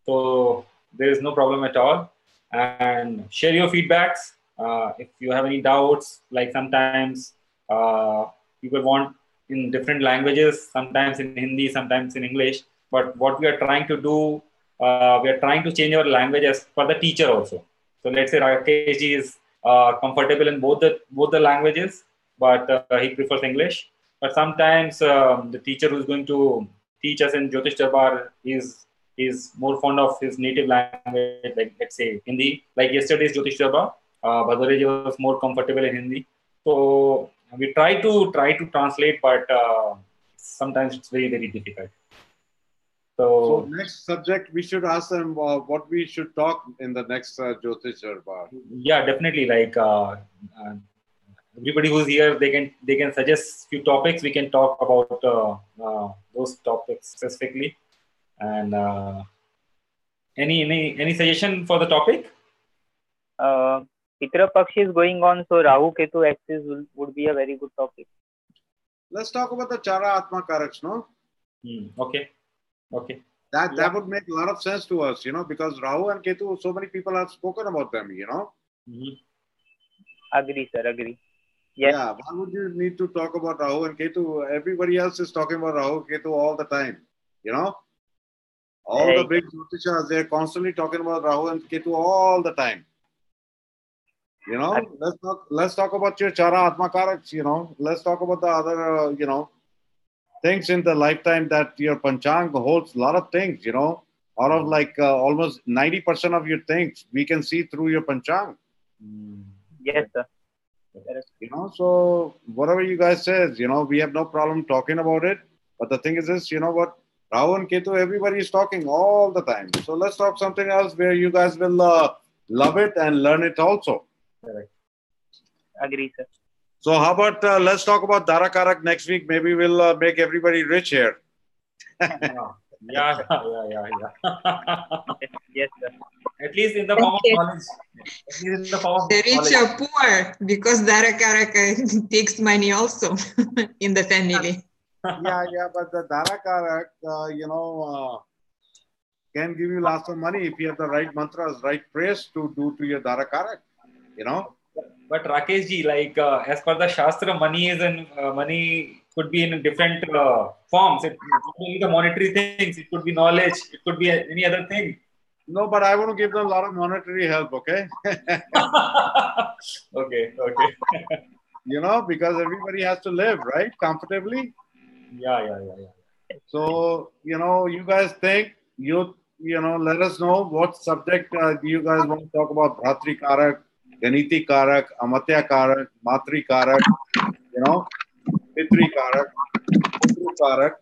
[SPEAKER 1] So there is no problem at all and share your feedbacks. Uh, if you have any doubts, like sometimes uh, people want in different languages, sometimes in Hindi, sometimes in English. But what we are trying to do, uh, we are trying to change our languages for the teacher also. So let's say Rakesh is uh, comfortable in both the both the languages, but uh, he prefers English. But sometimes um, the teacher who is going to teach us in Jyotish Darbar is is more fond of his native language, like let's say Hindi. Like yesterday's Jyotish Darbar, uh, was more comfortable in Hindi. So we try to try to translate, but uh, sometimes it's very very difficult.
[SPEAKER 2] So
[SPEAKER 1] So,
[SPEAKER 2] next subject, we should ask them uh, what we should talk in the next uh, Jyotish Darbar.
[SPEAKER 1] yeah, definitely. Like uh, uh, everybody who's here, they can they can suggest few topics. We can talk about uh, uh, those topics specifically. And uh, any any any suggestion for the topic?
[SPEAKER 8] Pitra Paksh is going on, so Rahu Ketu axis will, would be a very good topic.
[SPEAKER 2] Let's talk about the Chara Atma Karaks, no?
[SPEAKER 1] Hmm, okay, okay.
[SPEAKER 2] That that would make a lot of sense to us, you know, because Rahu and Ketu, so many people have spoken about them, you know.
[SPEAKER 1] Mhm.
[SPEAKER 8] Agree, sir. Agree. Yes.
[SPEAKER 2] Yeah, why would you need to talk about Rahu and Ketu? Everybody else is talking about Rahu Ketu all the time, you know. All the big Jyotishas, they're constantly talking about Rahu and Ketu all the time. You know,
[SPEAKER 8] Ag-
[SPEAKER 2] let's talk. Let's talk about your Chara Atma Karaks. You know, let's talk about the other, uh, you know, things in the lifetime that your Panchang holds a lot of things. You know, out of like uh, almost ninety percent of your things we can see through your Panchang.
[SPEAKER 8] Yes, sir.
[SPEAKER 2] you know so whatever you guys says you know we have no problem talking about it but the thing is this you know what Rahu and Ketu everybody is talking all the time so let's talk something else where you guys will uh, love it and learn it also
[SPEAKER 1] Correct.
[SPEAKER 8] Agree, sir.
[SPEAKER 2] so how about uh, let's talk about Dara Karak next week maybe we'll uh, make everybody rich here
[SPEAKER 1] Yeah, yeah, yeah, yeah, yeah.
[SPEAKER 8] Yes, sir.
[SPEAKER 1] At least in the
[SPEAKER 5] Thank
[SPEAKER 1] form of
[SPEAKER 5] you.
[SPEAKER 1] knowledge. At least in the form of
[SPEAKER 7] The rich
[SPEAKER 1] knowledge.
[SPEAKER 7] are poor because Dara Karaka takes money also in the family.
[SPEAKER 2] yeah yeah but the Dara Karak uh, you know uh, can give you lots of money if you have the right mantras, right prayers to do to your Dara Karak. You know?
[SPEAKER 1] But Rakesh ji, like uh, as per the Shastra, money is in uh, money could be in different uh, forms. It could be the monetary things. It could be knowledge. It could be any other thing.
[SPEAKER 2] No, but I want to give them a lot of monetary help. Okay.
[SPEAKER 1] okay. Okay.
[SPEAKER 2] you know, because everybody has to live right comfortably.
[SPEAKER 1] Yeah, yeah, yeah, yeah.
[SPEAKER 2] So you know, you guys think you you know, let us know what subject uh, you guys want to talk about. Bhatri Karak, Ganiti Amatya Karak, Matri you know, Pitri Karak,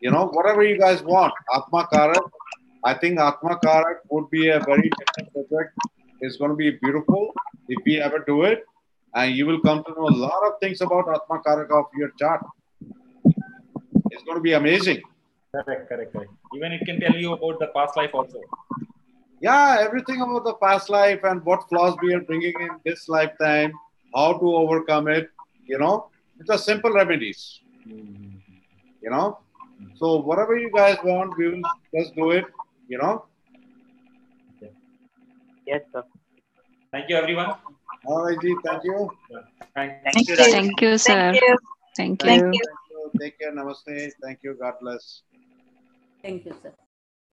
[SPEAKER 2] you know, whatever you guys want. Atma. I think Atma would be a very different subject. It's going to be beautiful if we ever do it. And you will come to know a lot of things about Atma of your chart. It's going to be amazing.
[SPEAKER 1] Correct, correct, correct. Even it can tell you about the past life also.
[SPEAKER 2] Yeah, everything about the past life and what flaws we are bringing in this lifetime, how to overcome it. You know, it's a simple remedies. You know, so whatever you guys want, we will just do it. You know.
[SPEAKER 8] Yes, sir.
[SPEAKER 1] Thank you, everyone.
[SPEAKER 2] All right, Ji, thank you.
[SPEAKER 1] Thank,
[SPEAKER 8] Thank you.
[SPEAKER 5] Thank
[SPEAKER 3] Thank you, sir.
[SPEAKER 5] Thank you.
[SPEAKER 3] Thank
[SPEAKER 5] Thank
[SPEAKER 3] you.
[SPEAKER 5] you.
[SPEAKER 2] Take care. Namaste. Thank you. God bless.
[SPEAKER 4] Thank you, sir.